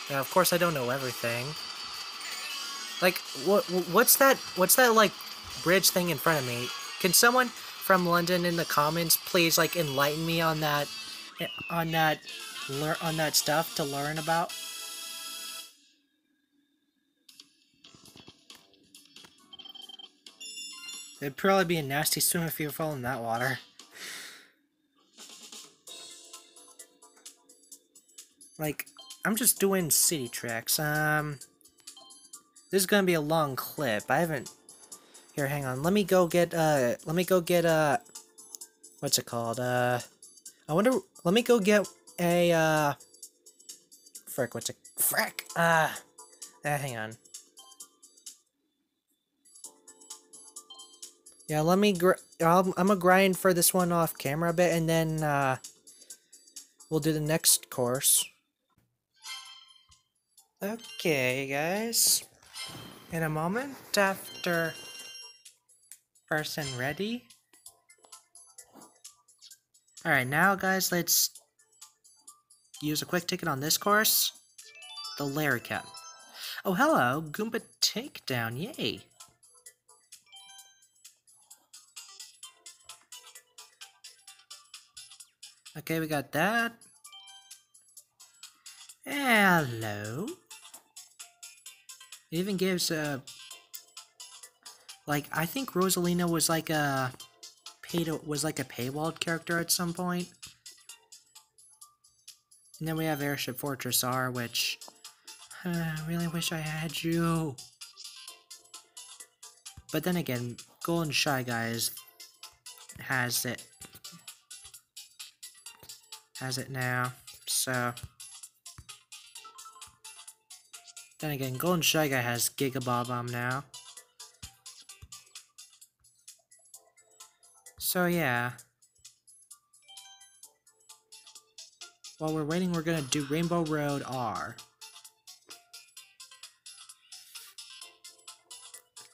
Now, of course I don't know everything. Like, what? What's that? What's that like bridge thing in front of me? Can someone from London in the comments please like enlighten me on that, on that, on that stuff to learn about? It'd probably be a nasty swim if you were falling in that water. like, I'm just doing city tracks. Um this is gonna be a long clip. I haven't. Here, hang on. Let me go get. Uh, let me go get. Uh, what's it called? Uh, I wonder. Let me go get a. Uh, frick. What's it? Frick. Uh, uh hang on. Yeah, let me. Gr I'm, I'm gonna grind for this one off camera a bit, and then uh, we'll do the next course. Okay, guys. In a moment after person ready. Alright, now guys, let's use a quick ticket on this course. The Larry Larricat. Oh, hello, Goomba Takedown, yay! Okay, we got that. Hello. It even gives a... Like, I think Rosalina was like a... Paid, was like a paywalled character at some point. And then we have Airship Fortress R, which... Uh, <sighs> I really wish I had you. But then again, Golden Shy Guys has it. Has it now, so... Then again, Golden Shy Guy has Giga Bomb now. So yeah. While we're waiting, we're gonna do Rainbow Road R.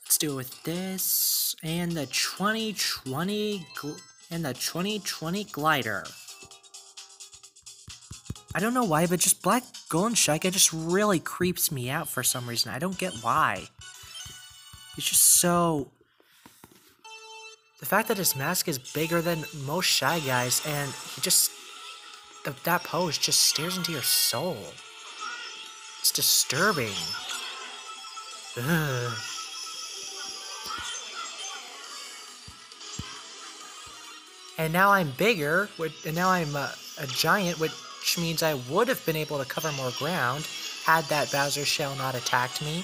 Let's do it with this and the 2020 and the 2020 glider. I don't know why, but just Black Golden Guy just really creeps me out for some reason. I don't get why. It's just so... The fact that his mask is bigger than most Shy Guys, and he just... The, that pose just stares into your soul. It's disturbing. Ugh. And now I'm bigger, and now I'm a, a giant, with which means I would have been able to cover more ground had that Bowser shell not attacked me.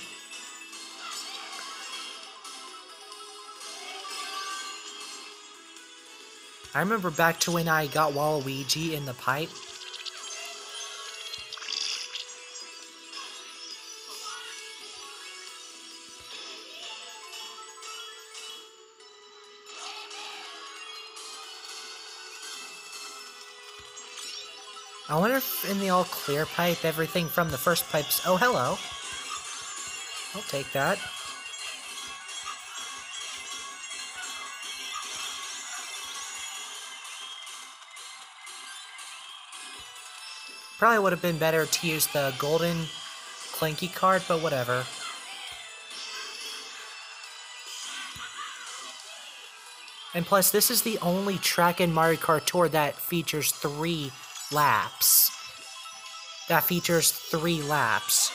I remember back to when I got Waluigi in the pipe. I wonder if in the all clear pipe, everything from the first pipe's... Oh, hello. I'll take that. Probably would have been better to use the golden Clanky card, but whatever. And plus, this is the only track in Mario Kart Tour that features three laps. That features three laps.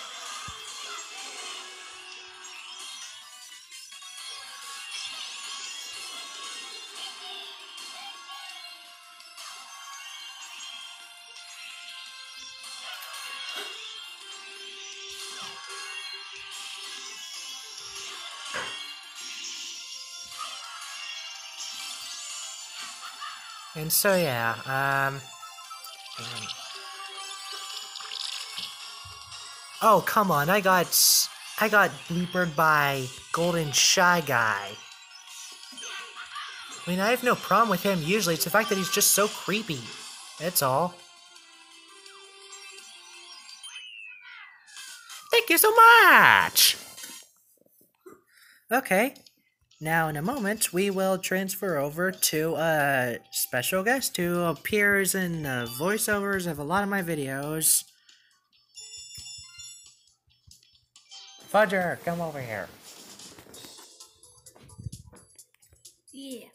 And so yeah, um Oh, come on. I got I got bleepered by Golden Shy Guy. I mean, I have no problem with him usually. It's the fact that he's just so creepy. That's all. Thank you so much! Okay. Now, in a moment, we will transfer over to a special guest who appears in the voiceovers of a lot of my videos. Fudger, come over here. Yeah.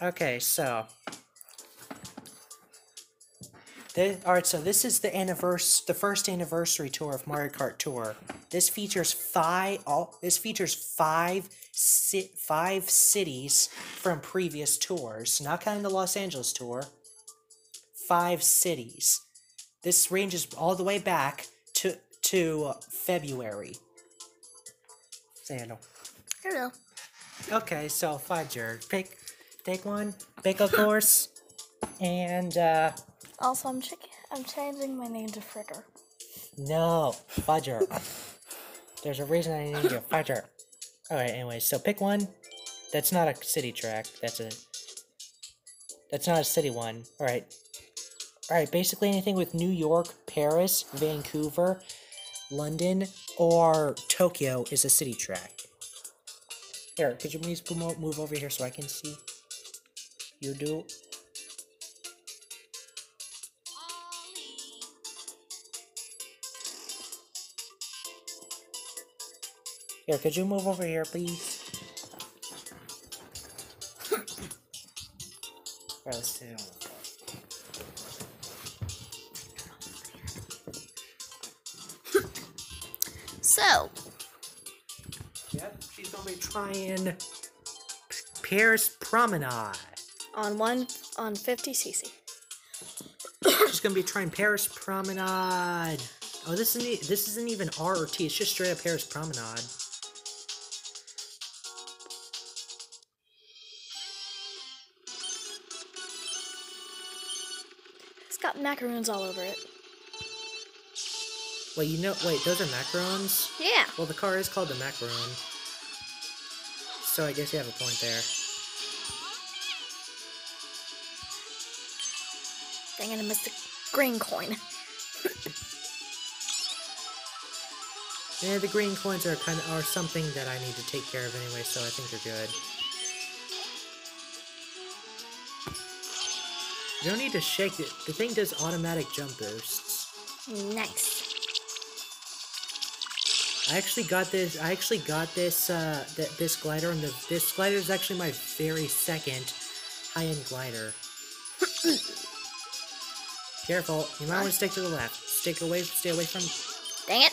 Okay, so. Alright, so this is the anniversary, the first anniversary tour of Mario Kart Tour. This features five. All this features five ci- five cities from previous tours, not counting the Los Angeles tour. Five cities. This ranges all the way back to to February. Sandal. Hello. Okay, so Fudger, pick, take one, pick a course, and uh, Also, I'm. I'm changing my name to Fritter. no, Fudger. There's a reason I named you Fudger. Alright, anyway, so pick one. That's not a city track. That's a. That's not a city one. Alright. Alright, basically anything with New York, Paris, Vancouver, London, or Tokyo is a city track. Here, could you please move over here so I can see? You do. Here, could you move over here, please? Alright, let's do So, Yep, she's gonna be trying Paris Promenade. on one on 50 cc. She's gonna be trying Paris Promenade. Oh, this isn't this isn't even R or T. It's just straight up Paris Promenade. Got macaroons all over it. Wait, you know? Wait, those are macarons. Yeah. Well, the car is called the macaron. So I guess you have a point there. Dang it, I missed the green coin. <laughs> Yeah, the green coins are kind of are something that I need to take care of anyway, so I think you're good. You don't need to shake it. The thing does automatic jump boosts. Nice. I actually got this. I actually got this. Uh, th- this glider, and the this glider is actually my very second high-end glider. <coughs> Careful, you might want to stick to the left. Stick away. Stay away from. Dang it.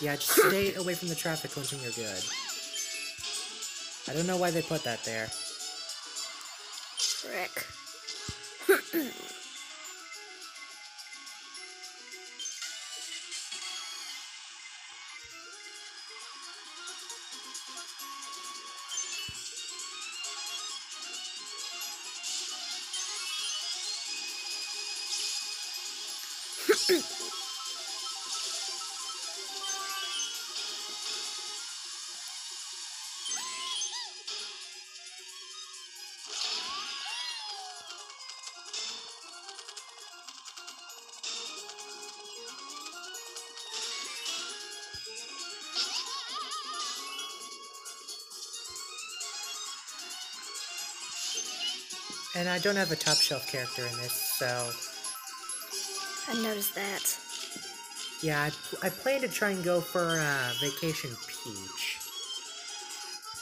Yeah, just stay <coughs> away from the traffic cones and you're good. I don't know why they put that there. Frick. Mm-hmm. <clears throat> And I don't have a top shelf character in this, so I noticed that. yeah, I, I plan to try and go for uh, Vacation Peach.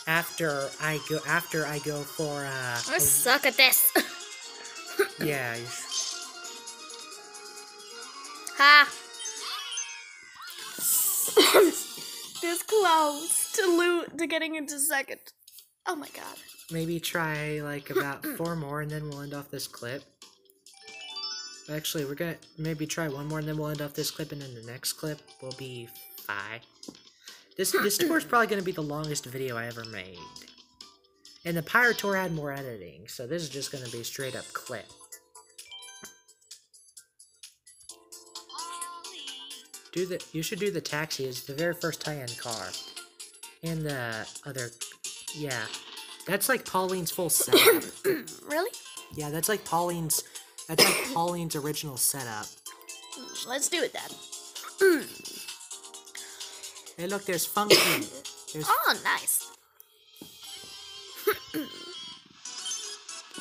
After I go, after I go for uh, I suck at this. <laughs> yeah, ha. <coughs> this close to loot to getting into second. Oh my god. maybe try like about <clears throat> four more, and then we'll end off this clip. Actually, we're gonna maybe try one more, and then we'll end off this clip, and then the next clip will be five. This this <clears throat> tour is probably gonna be the longest video I ever made. And the Pirate Tour had more editing, so this is just gonna be a straight up clip. Do the you should do the taxi. It's the very first high-end car, and the other, yeah, that's like Pauline's full <coughs> setup. Really? yeah, that's like Pauline's. That's like <coughs> Pauline's original setup. Let's do it then. Hey, look, there's Funky. <coughs> There's, Oh, nice.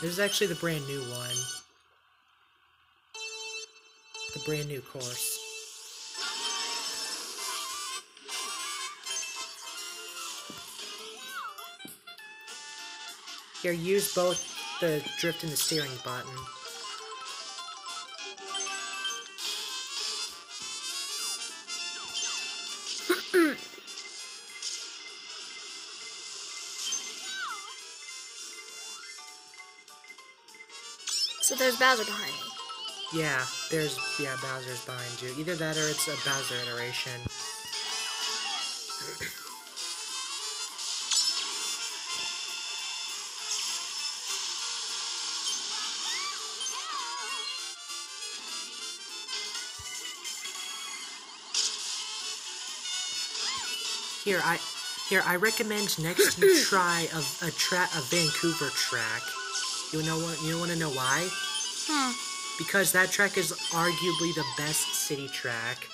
this is actually the brand new one. The brand new course. Here, use both the drift and the steering button. so there's Bowser behind me. Yeah, there's, yeah, Bowser's behind you. Either that or it's a Bowser iteration. Here, I here I recommend next you <clears throat> try a a track a Vancouver track. You know what? You want to know why? Hmm. Because that track is arguably the best city track,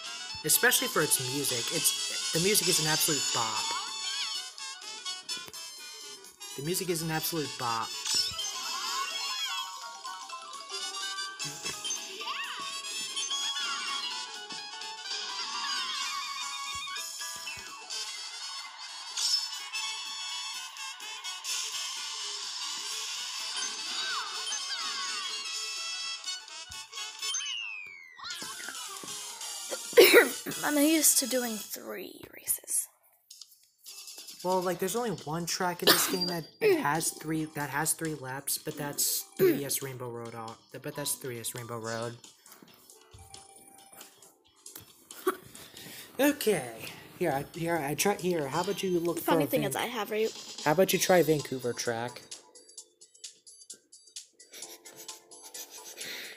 especially for its music. It's the music is an absolute bop. The music is an absolute bop. Used to doing three races. Well, like there's only one track in this game that has three that has three laps, but that's 3S Rainbow Road. All, but that's 3S Rainbow Road. Okay. Here, I, here, I try. Here, how about you look The for? funny thing is, I have right. How about you try Vancouver track?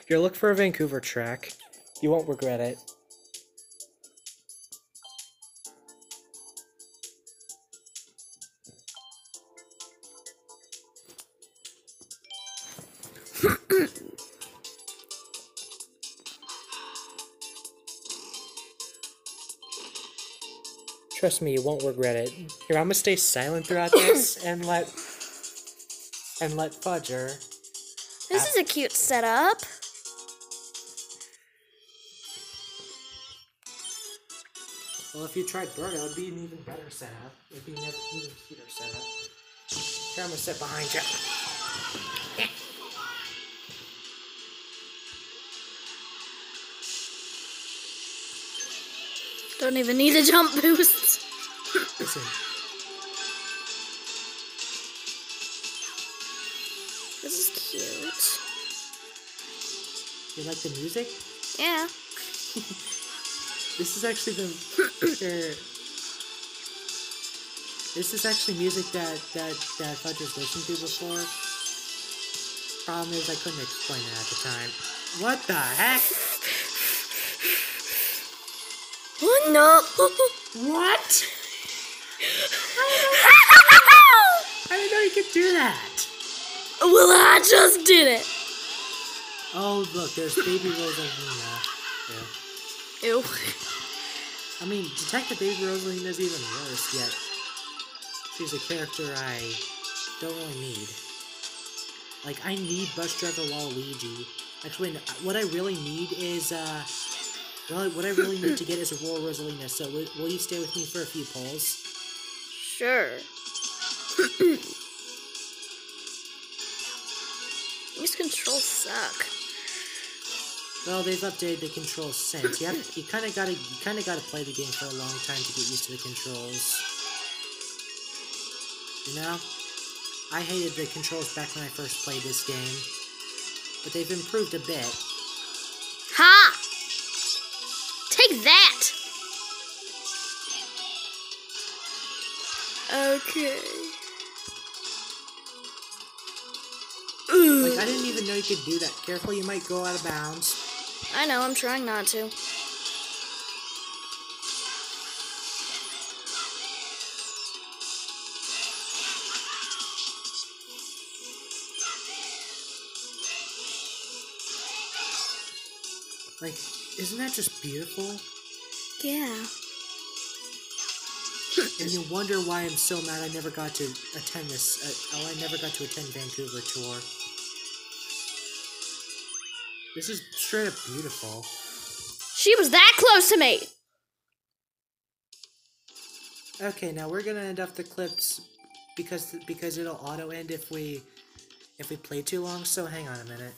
Here, look for a Vancouver track. You won't regret it. Trust me, you won't regret it. Here, I'm gonna stay silent throughout <coughs> this and let and let Fudger. This is a cute setup. Well, if you tried Bird, it would be an even better setup. It'd be an even cuter setup. Here, I'm gonna sit behind you. Don't even need a jump boost. You like the music? Yeah. <laughs> This is actually the. this is actually music that that that Fudger's listened to before. Problem is, I couldn't explain it at the time. What the heck? Oh no! What? <laughs> I didn't know you could do that. well, I just did it. Oh, look, there's Baby Rosalina. Yeah. Ew. <laughs> I mean, Detective Baby Rosalina's even worse, yet she's a character I don't really need. Like, I need Bus Driver Waluigi. Actually, what I really need is, uh, well, what I really need to get is a Aurora Rosalina, so will, will you stay with me for a few polls? Sure. <clears throat> These controls suck. Well, they've updated the controls since. You have, you kind of gotta, you kind of gotta play the game for a long time to get used to the controls. You know, I hated the controls back when I first played this game, but they've improved a bit. Ha! Take that! Okay. Like I didn't even know you could do that. Careful, you might go out of bounds. I know, I'm trying not to. Like, isn't that just beautiful? Yeah. <laughs> And you wonder why I'm so mad I never got to attend this. Uh, oh, I never got to attend Vancouver tour. This is straight up beautiful. She was that close to me! Okay, now we're gonna end up the clips because because it'll auto end if we if we play too long. So hang on a minute.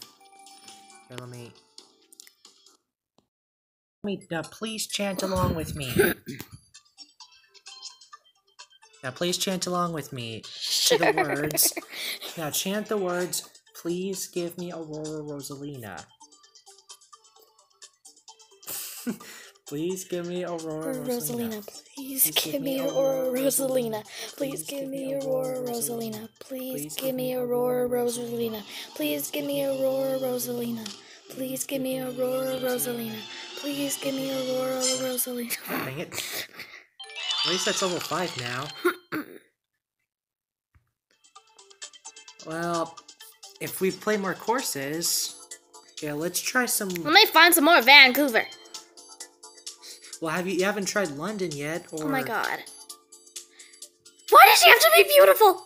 Here, let me. Let me now. Please chant along with me. <coughs> now, please chant along with me to the words. Now chant the words. Please give me Aurora Rosalina. Please give me Aurora Rosalina, Rosalina. please give me Aurora Rosalina. Please give me Aurora Rosalina. Please give me Aurora Rosalina. Please give me Aurora Rosalina. Please give me Aurora Rosalina. Please give me Aurora Rosalina. Dang it. At least that's level 5 now. well, if we play more courses, yeah, let's try some. Let me find some more Vancouver. Well, have you, you haven't tried London yet? Oh or... Oh my god. Why does she have to be beautiful?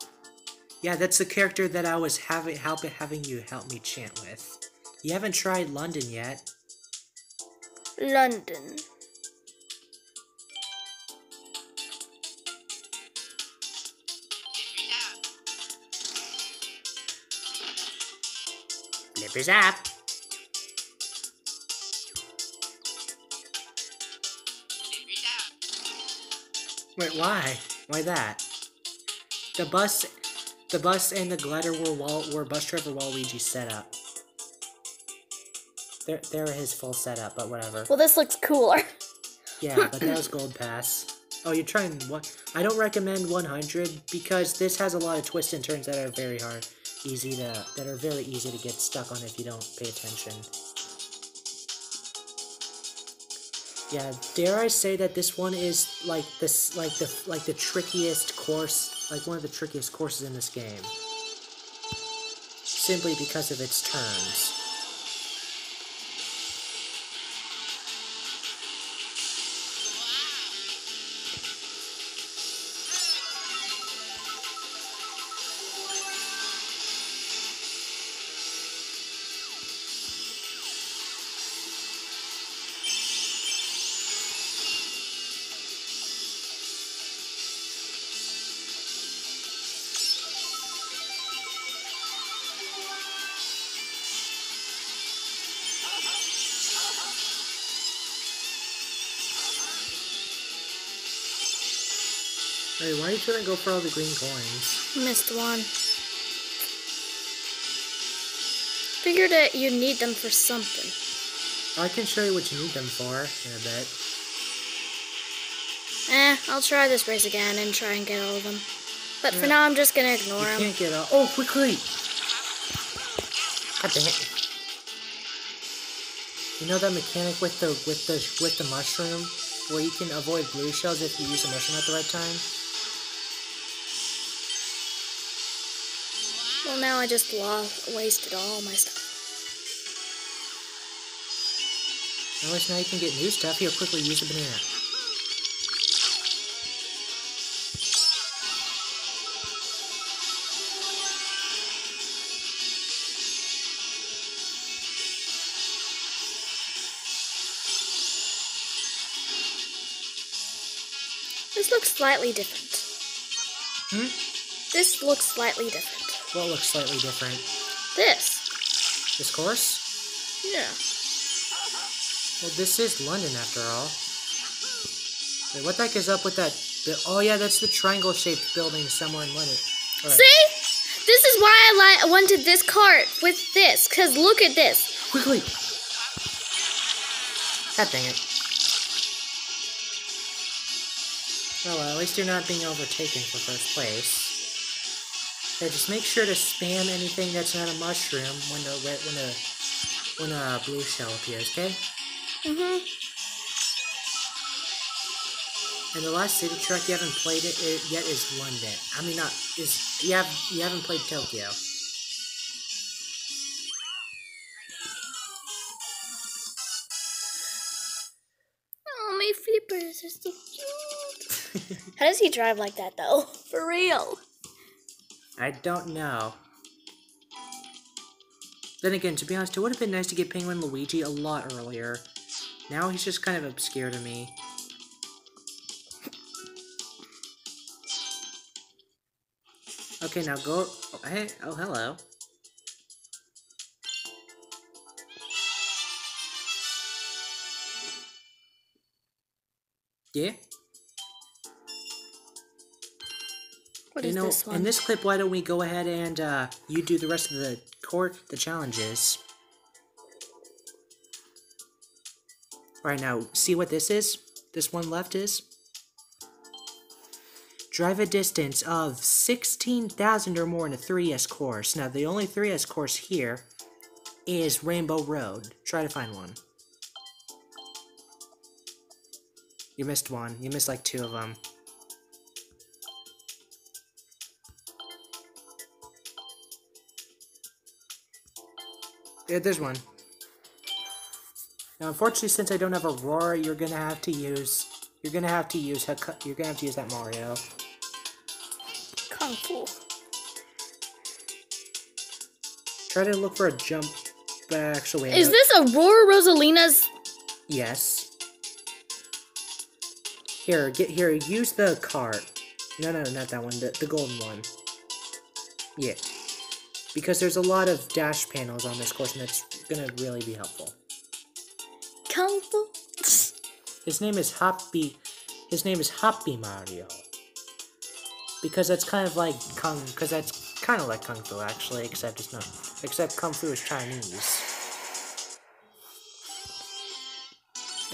Yeah, that's the character that I was having help having you help me chant with. You haven't tried London yet. London. Flippers up. Wait, why? Why that? The bus, the bus and the glider were wall were bus driver Waluigi set up. They're they're his full setup, but whatever. Well, this looks cooler. Yeah, but that was gold pass. Oh, you're trying what? I don't recommend 100 because this has a lot of twists and turns that are very hard, easy to that are very easy to get stuck on if you don't pay attention. Yeah, dare I say that this one is like this like the like the trickiest course, like one of the trickiest courses in this game. Simply because of its turns. Wait, why are you trying to go for all the green coins? Missed one. Figured that you need them for something. I can show you what you need them for in a bit. Eh, I'll try this race again and try and get all of them. But for now, I'm just gonna ignore them. You can't get out. Oh, quickly! God dang it! You know that mechanic with the with the with the mushroom, where you can avoid blue shells if you use a mushroom at the right time. Now I just lost, wasted all my stuff. At least now you can get new stuff. Here, quickly use the banana. This looks slightly different. Hmm? This looks slightly different. What looks slightly different? This. This course? Yeah. Well, this is London after all. Wait, what the heck is up with that? Oh yeah, that's the triangle-shaped building somewhere in London. Alright. See? This is why I li- wanted this cart with this. Cause look at this. Quickly! God dang it. Oh well, at least you're not being overtaken for first place. Yeah, just make sure to spam anything that's not a mushroom when the red when a when a blue shell appears, okay? Mhm. And the last city track you haven't played it, it yet is London. I mean, not is you have you haven't played Tokyo. Oh, my flippers are so cute. <laughs> How does he drive like that though? <laughs> For real. I don't know. Then again, to be honest, it would have been nice to get Penguin Luigi a lot earlier. Now he's just kind of obscure to me. Okay, now go. Oh, hey, oh, hello. Yeah? What you know, this one? in this clip, why don't we go ahead and uh, you do the rest of the court, the challenges. All right, now see what this is. This one left is. Drive a distance of 16,000 or more in a 3S course. Now, the only 3S course here is Rainbow Road. Try to find one. You missed one. You missed like two of them. Yeah, there's one. Now, unfortunately, since I don't have Aurora, you're gonna have to use. You're gonna have to use. You're gonna have to use that Mario. Kung Fu. Try to look for a jump. But actually, wait, Is no- this Aurora Rosalina's? Yes. Here, get here. Use the cart. No, no, not that one. The the golden one. Yeah. Because there's a lot of dash panels on this course, and it's gonna really be helpful. Kung Fu? His name is Happy. His name is Hakama Mario. Because that's kind of like kung. Because that's kind of like kung fu actually, except it's not. Except kung fu is Chinese.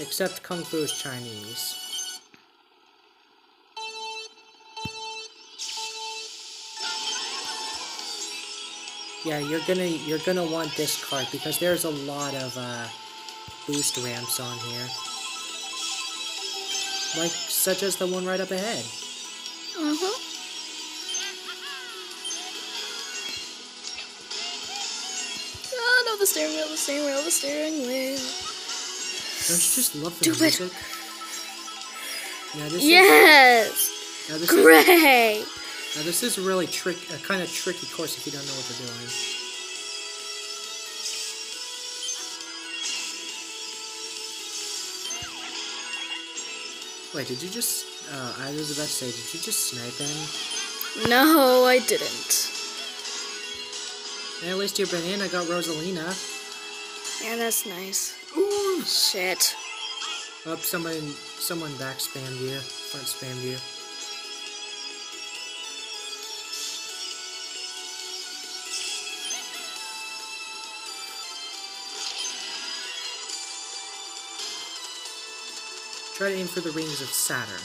Except kung fu is Chinese. Yeah, you're gonna you're gonna want this card because there's a lot of uh, boost ramps on here. Like, such as the one right up ahead. Mm-hmm. Oh no, the steering wheel, the steering wheel, the steering wheel. Don't you just love the Stupid. music? Now this Yes! is, now this is, Great! Now this is a really trick, a kind of tricky course if you don't know what they're doing. Wait, did you just, uh, I was about to say, did you just snipe him? No, I didn't. And at least your banana got Rosalina. Yeah, that's nice. Ooh, shit. Up, someone, someone back spammed you, front spammed you. Try to aim for the rings of Saturn.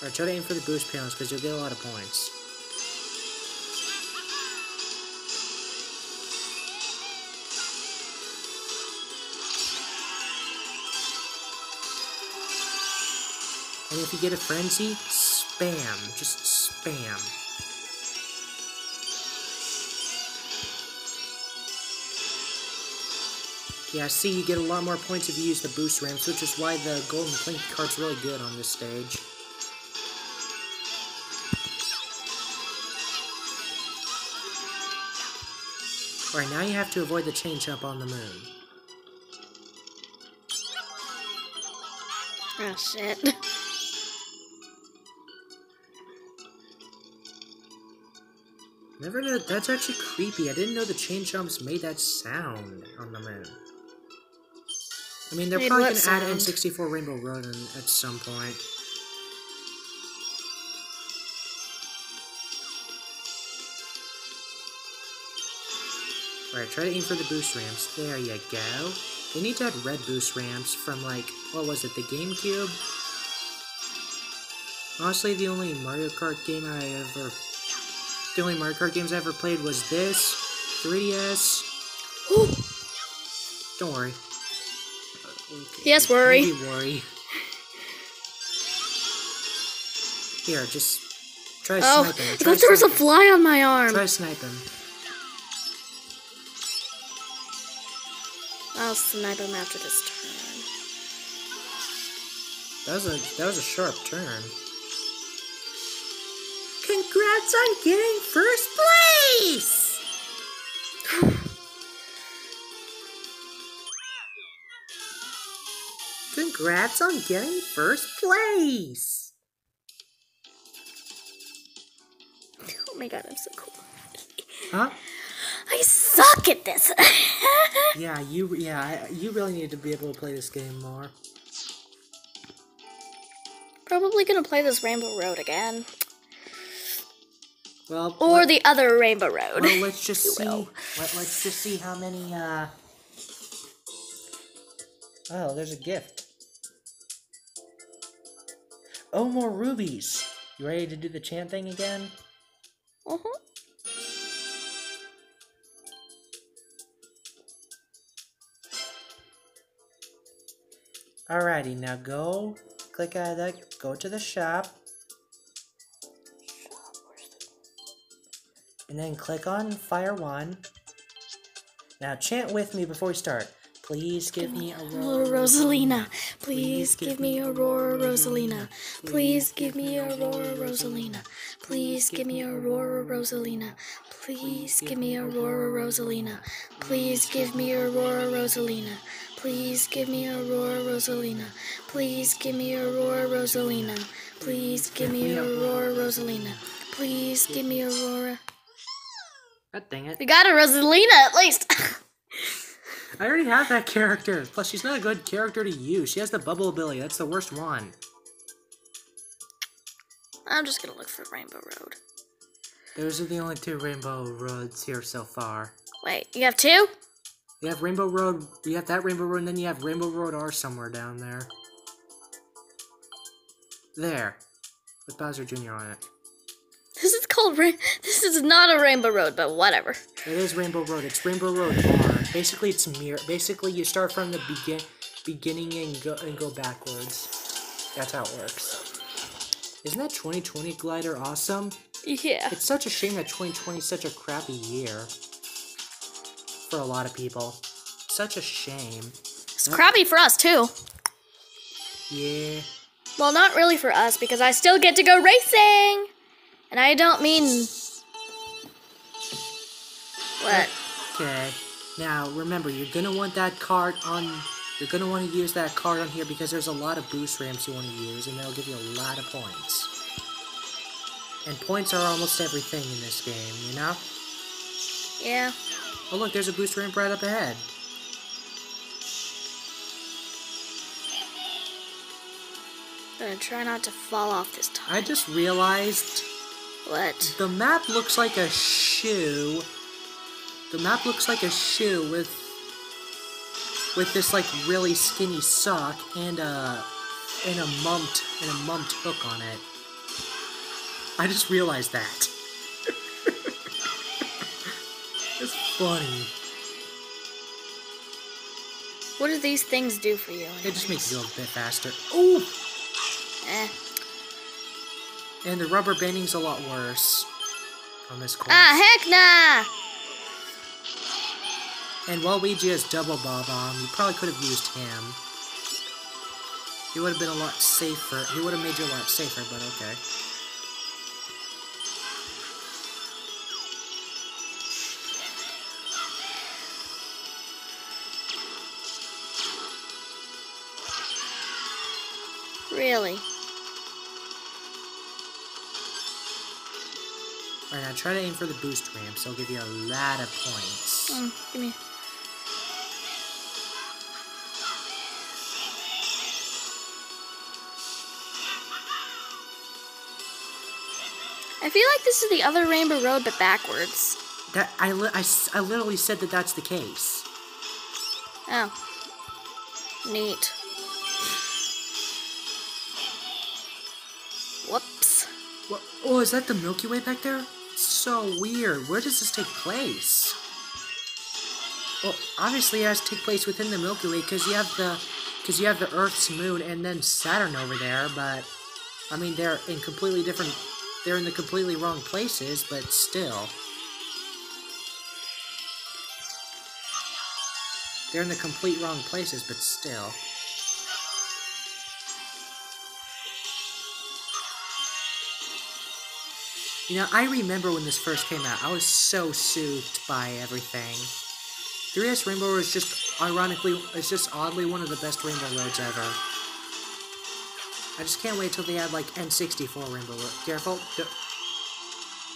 Alright, try to aim for the boost panels because you'll get a lot of points. And if you get a frenzy, spam. Just spam. Yeah, see, you get a lot more points if you use the boost ramps, which is why the golden clink card's really good on this stage. Alright, now you have to avoid the chain jump on the moon. Oh, shit. Never know, that's actually creepy. I didn't know the chain jumps made that sound on the moon. I mean, they're Made probably gonna add sound? N64 Rainbow Road at some point. Alright, try to aim for the boost ramps. There you go. They need to add red boost ramps from, like, what was it, the GameCube? Honestly, the only Mario Kart game I ever... The only Mario Kart games I ever played was this, 3DS... Ooh, Don't worry. Okay, Yes, worry. Maybe worry. Here, just try to oh, snipe him. I thought there was a fly on my arm. Try to snipe him. I'll snipe him after this turn. That was a that was a sharp turn. Congrats on getting first place! Congrats on getting first place! Oh my god, I'm so cool. Huh? I suck at this. <laughs> Yeah, you yeah, you really need to be able to play this game more. Probably gonna play this Rainbow Road again. Well, Or let, the other Rainbow Road. well, let's just see. Let, let's just see how many. uh... Oh, there's a gift. Oh, more rubies. You ready to do the chant thing again? Uh-huh. Alrighty, now go. Click out of that. Go to the shop. And then click on Fire One. Now chant with me before we start. Please give me a Aurora Rosalina. Please give me Aurora Rosalina. Please give me Aurora Rosalina. Please give me Aurora Rosalina. Please give me Aurora Rosalina. Please give me Aurora Rosalina. Please give me Aurora Rosalina. Please give me Aurora Rosalina. Please give me Aurora Rosalina. Please give me Aurora. God dang it. We got a Rosalina at least. <laughs> I already have that character. Plus, she's not a good character to use. She has the bubble ability. That's the worst one. I'm just gonna look for Rainbow Road. Those are the only two rainbow roads here so far. Wait, you have two? You have Rainbow Road, you have that Rainbow Road, and then you have Rainbow Road R somewhere down there. There. With Bowser Jr. on it. This is called Rain. This is not a Rainbow Road, but whatever. It is Rainbow Road. It's Rainbow Road R. Basically, it's mirror. Basically, you start from the begin beginning and go and go backwards. That's how it works. Isn't that 2020 glider awesome? Yeah. It's such a shame that 2020 is such a crappy year for a lot of people. Such a shame. It's crappy for us too. Yeah. Well, not really for us because I still get to go racing, and I don't mean what. Okay. Now remember, you're gonna want that card on. You're gonna want to use that card on here because there's a lot of boost ramps you want to use, and that'll give you a lot of points. And points are almost everything in this game, you know. Yeah. Oh look, there's a boost ramp right up ahead. I'm Gonna try not to fall off this time. I just realized What? the map looks like a shoe. The map looks like a shoe with with this like really skinny sock and a and a mumped and a mumped hook on it. I just realized that. <laughs> it's funny. What do these things do for you? It just makes you go a bit faster. Ooh! Eh. And the rubber banding's a lot worse on this course. Ah, heck nah! And Waluigi has double bob on, you probably could have used him. He would have been a lot safer. He would have made you a lot safer, but okay. Really? Alright, now try to aim for the boost ramps. They'll give you a lot of points. Mm, give me. I feel like this is the other Rainbow Road, but backwards. That I, li- I, s- I literally said that that's the case. Oh. Neat. Whoops. What? Oh, is that the Milky Way back there? So weird. Where does this take place? Well, obviously it has to take place within the Milky Way because you have the because you have the Earth's moon and then Saturn over there. But I mean, they're in completely different. They're in the completely wrong places, but still. They're in the complete wrong places, but still. You know, I remember when this first came out, I was so soothed by everything. 3S Rainbow is just, ironically, is just oddly one of the best Rainbow Roads ever. I just can't wait till they add like N64 Rainbow Road. Careful. D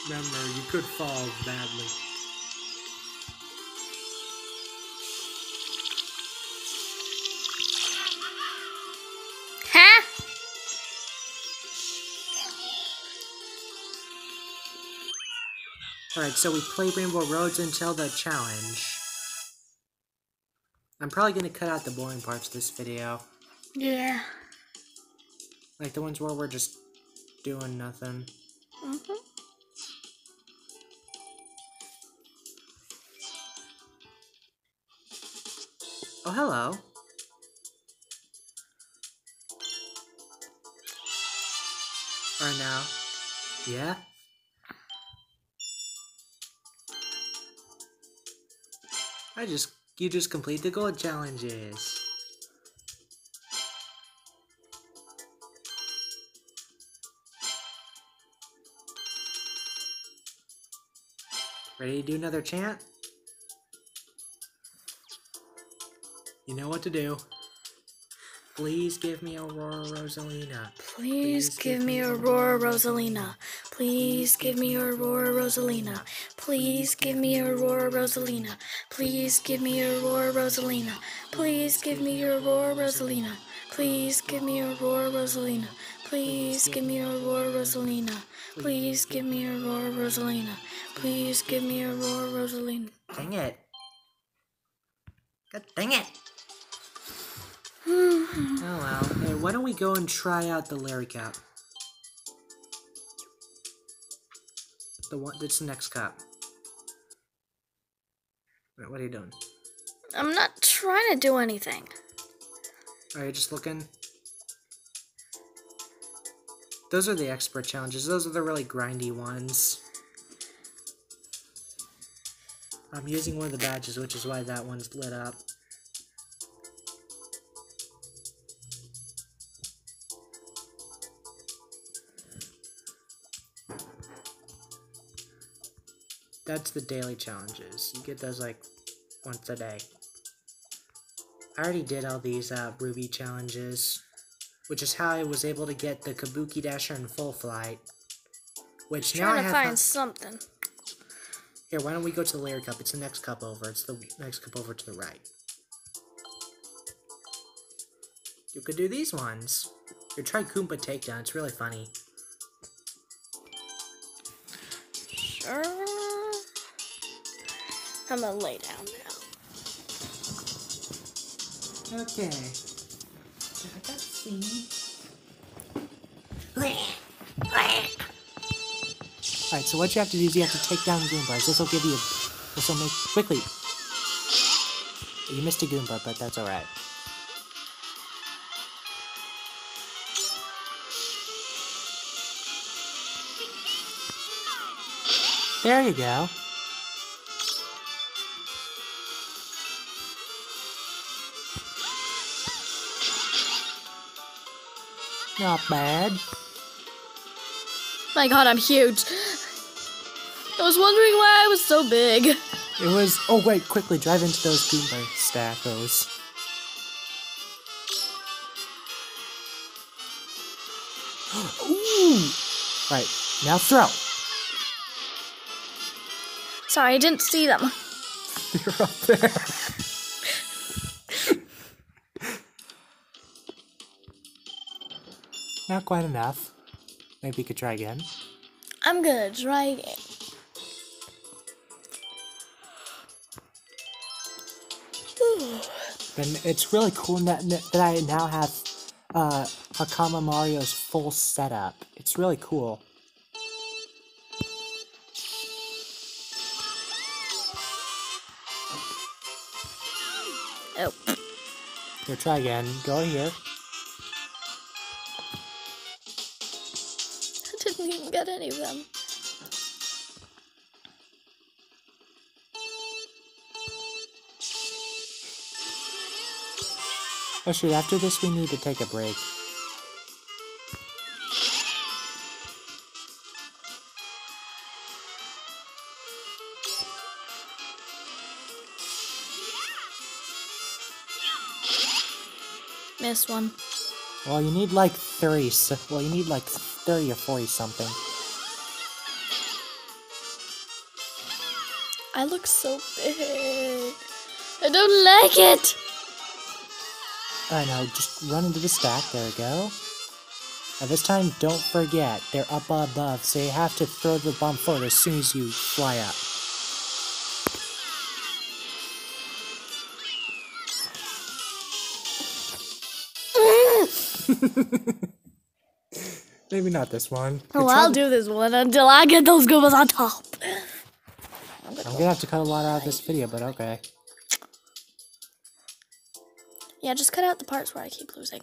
Remember, you could fall badly. Huh? Alright, so we play Rainbow Roads until the challenge. I'm probably going to cut out the boring parts of this video. Yeah. Like the ones where we're just doing nothing. Mm-hmm. Oh, hello. Or now. Yeah? I just, you just complete the gold challenges. Ready to do another chant? You know what to do. Please give me Aurora Rosalina. Please, Please give me Aurora Rosalina. Please give me Aurora Rosalina. Please give me Aurora Rosalina. Please give me Aurora Rosalina. Please give me Aurora Rosalina. Please give me Aurora Rosalina. Please give me Aurora Rosalina. Please give me Aurora Rosalina. Please give me Aurora Rosalina. Dang it. God dang it. <sighs> Oh well. Hey, why don't we go and try out the Larry Cup? The one that's the next cup. Wait, what are you doing? I'm not trying to do anything. Are you just looking? Those are the expert challenges. Those are the really grindy ones. I'm using one of the badges, which is why that one's lit up. That's the daily challenges. You get those like once a day. I already did all these uh, Ruby challenges, which is how I was able to get the Kabuki Dasher in full flight. Which now I Trying to have. find something. Here, why don't we go to the Larry cup? It's the next cup over. It's the next cup over to the right. You could do these ones. Here, try Goomba Takedown. It's really funny. Sure. I'm gonna lay down now. Okay. Alright, so what you have to do is you have to take down Goombas. This will give you. This will make. Quickly! You missed a Goomba, but that's alright. There you go. Not bad. My god, I'm huge. I was wondering why I was so big. It was. Oh wait! Quickly drive into those Goomba stackos. <gasps> Ooh! Right now, throw. Sorry, I didn't see them. <laughs> You're up there. <laughs> Not quite enough. Maybe you could try again. I'm gonna try again. Then it's really cool that that I now have uh, Hakama Mario's full setup. It's really cool. Oh, Here, try again. Go here. I didn't even get any of them. Oh shoot, after this we need to take a break. Miss one. Well, you need like 30, so, well, you need like 30 or 40 something. I look so big. I don't like it. I know, just run into the stack, there we go. Now this time, don't forget, they're up above, so you have to throw the bomb forward as soon as you fly up. <laughs> Maybe not this one. Oh, I'll do this one until I get those Goombas on top. I'm gonna have to cut a lot out of this video, but okay. Yeah, just cut out the parts where I keep losing.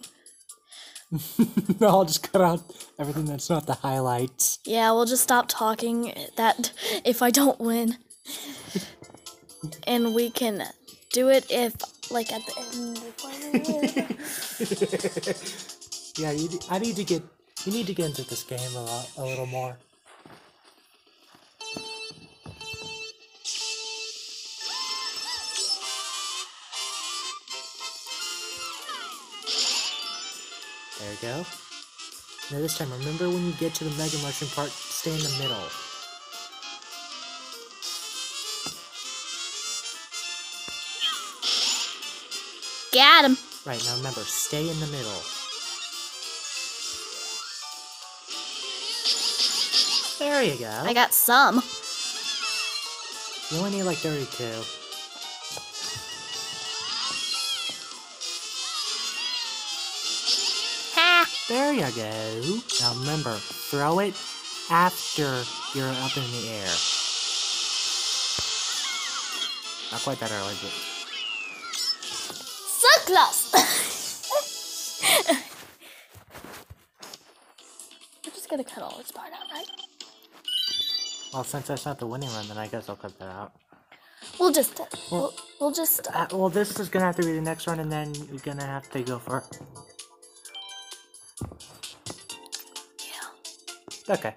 No, <laughs> I'll just cut out everything that's not the highlights. Yeah, we'll just stop talking that if I don't win. and we can do it if, like, at the end. <laughs> Yeah, you, I need to get you need to get into this game a lot, a little more. We go. Now this time, remember when you get to the Mega Mushroom part, stay in the middle. Got him. Right, now remember, stay in the middle. There you go. I got some. You only need like 32. There you go. Now remember, throw it after you're up in the air. Not quite that early, but So close. <laughs> We're just gonna cut all this part out, right? well, since that's not the winning run, then I guess I'll cut that out. We'll just, we'll, we'll just. Uh, well, this is gonna have to be the next run, and then you're gonna have to go for. Okay.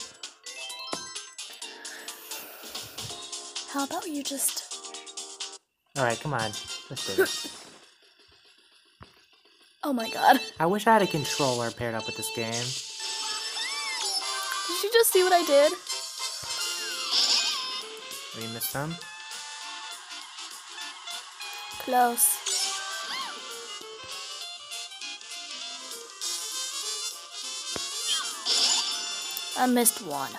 How about you just? All right, come on. Let's do this. <laughs> Oh my god! I wish I had a controller paired up with this game. Did you just see what I did? Oh, we missed some. Close. I missed one.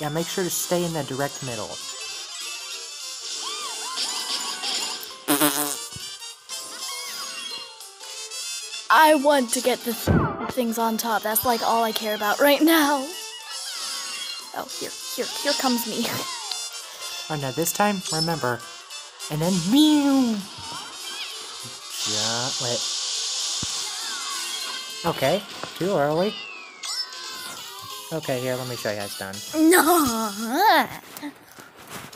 Yeah, make sure to stay in the direct middle. I want to get the th- things on top. That's like all I care about right now. Oh, here, here, here comes me. Oh no, this time, remember. And then meow. Gently. Okay, too early. Okay, here, let me show you how it's done. No.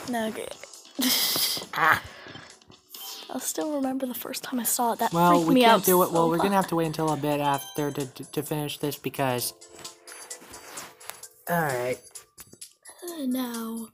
No good. Ah. I'll still remember the first time I saw it. That Well, freaked we me can't out. do it. Well, so we're gonna have to wait until a bit after to, to, to finish this because. Alright. <sighs> Now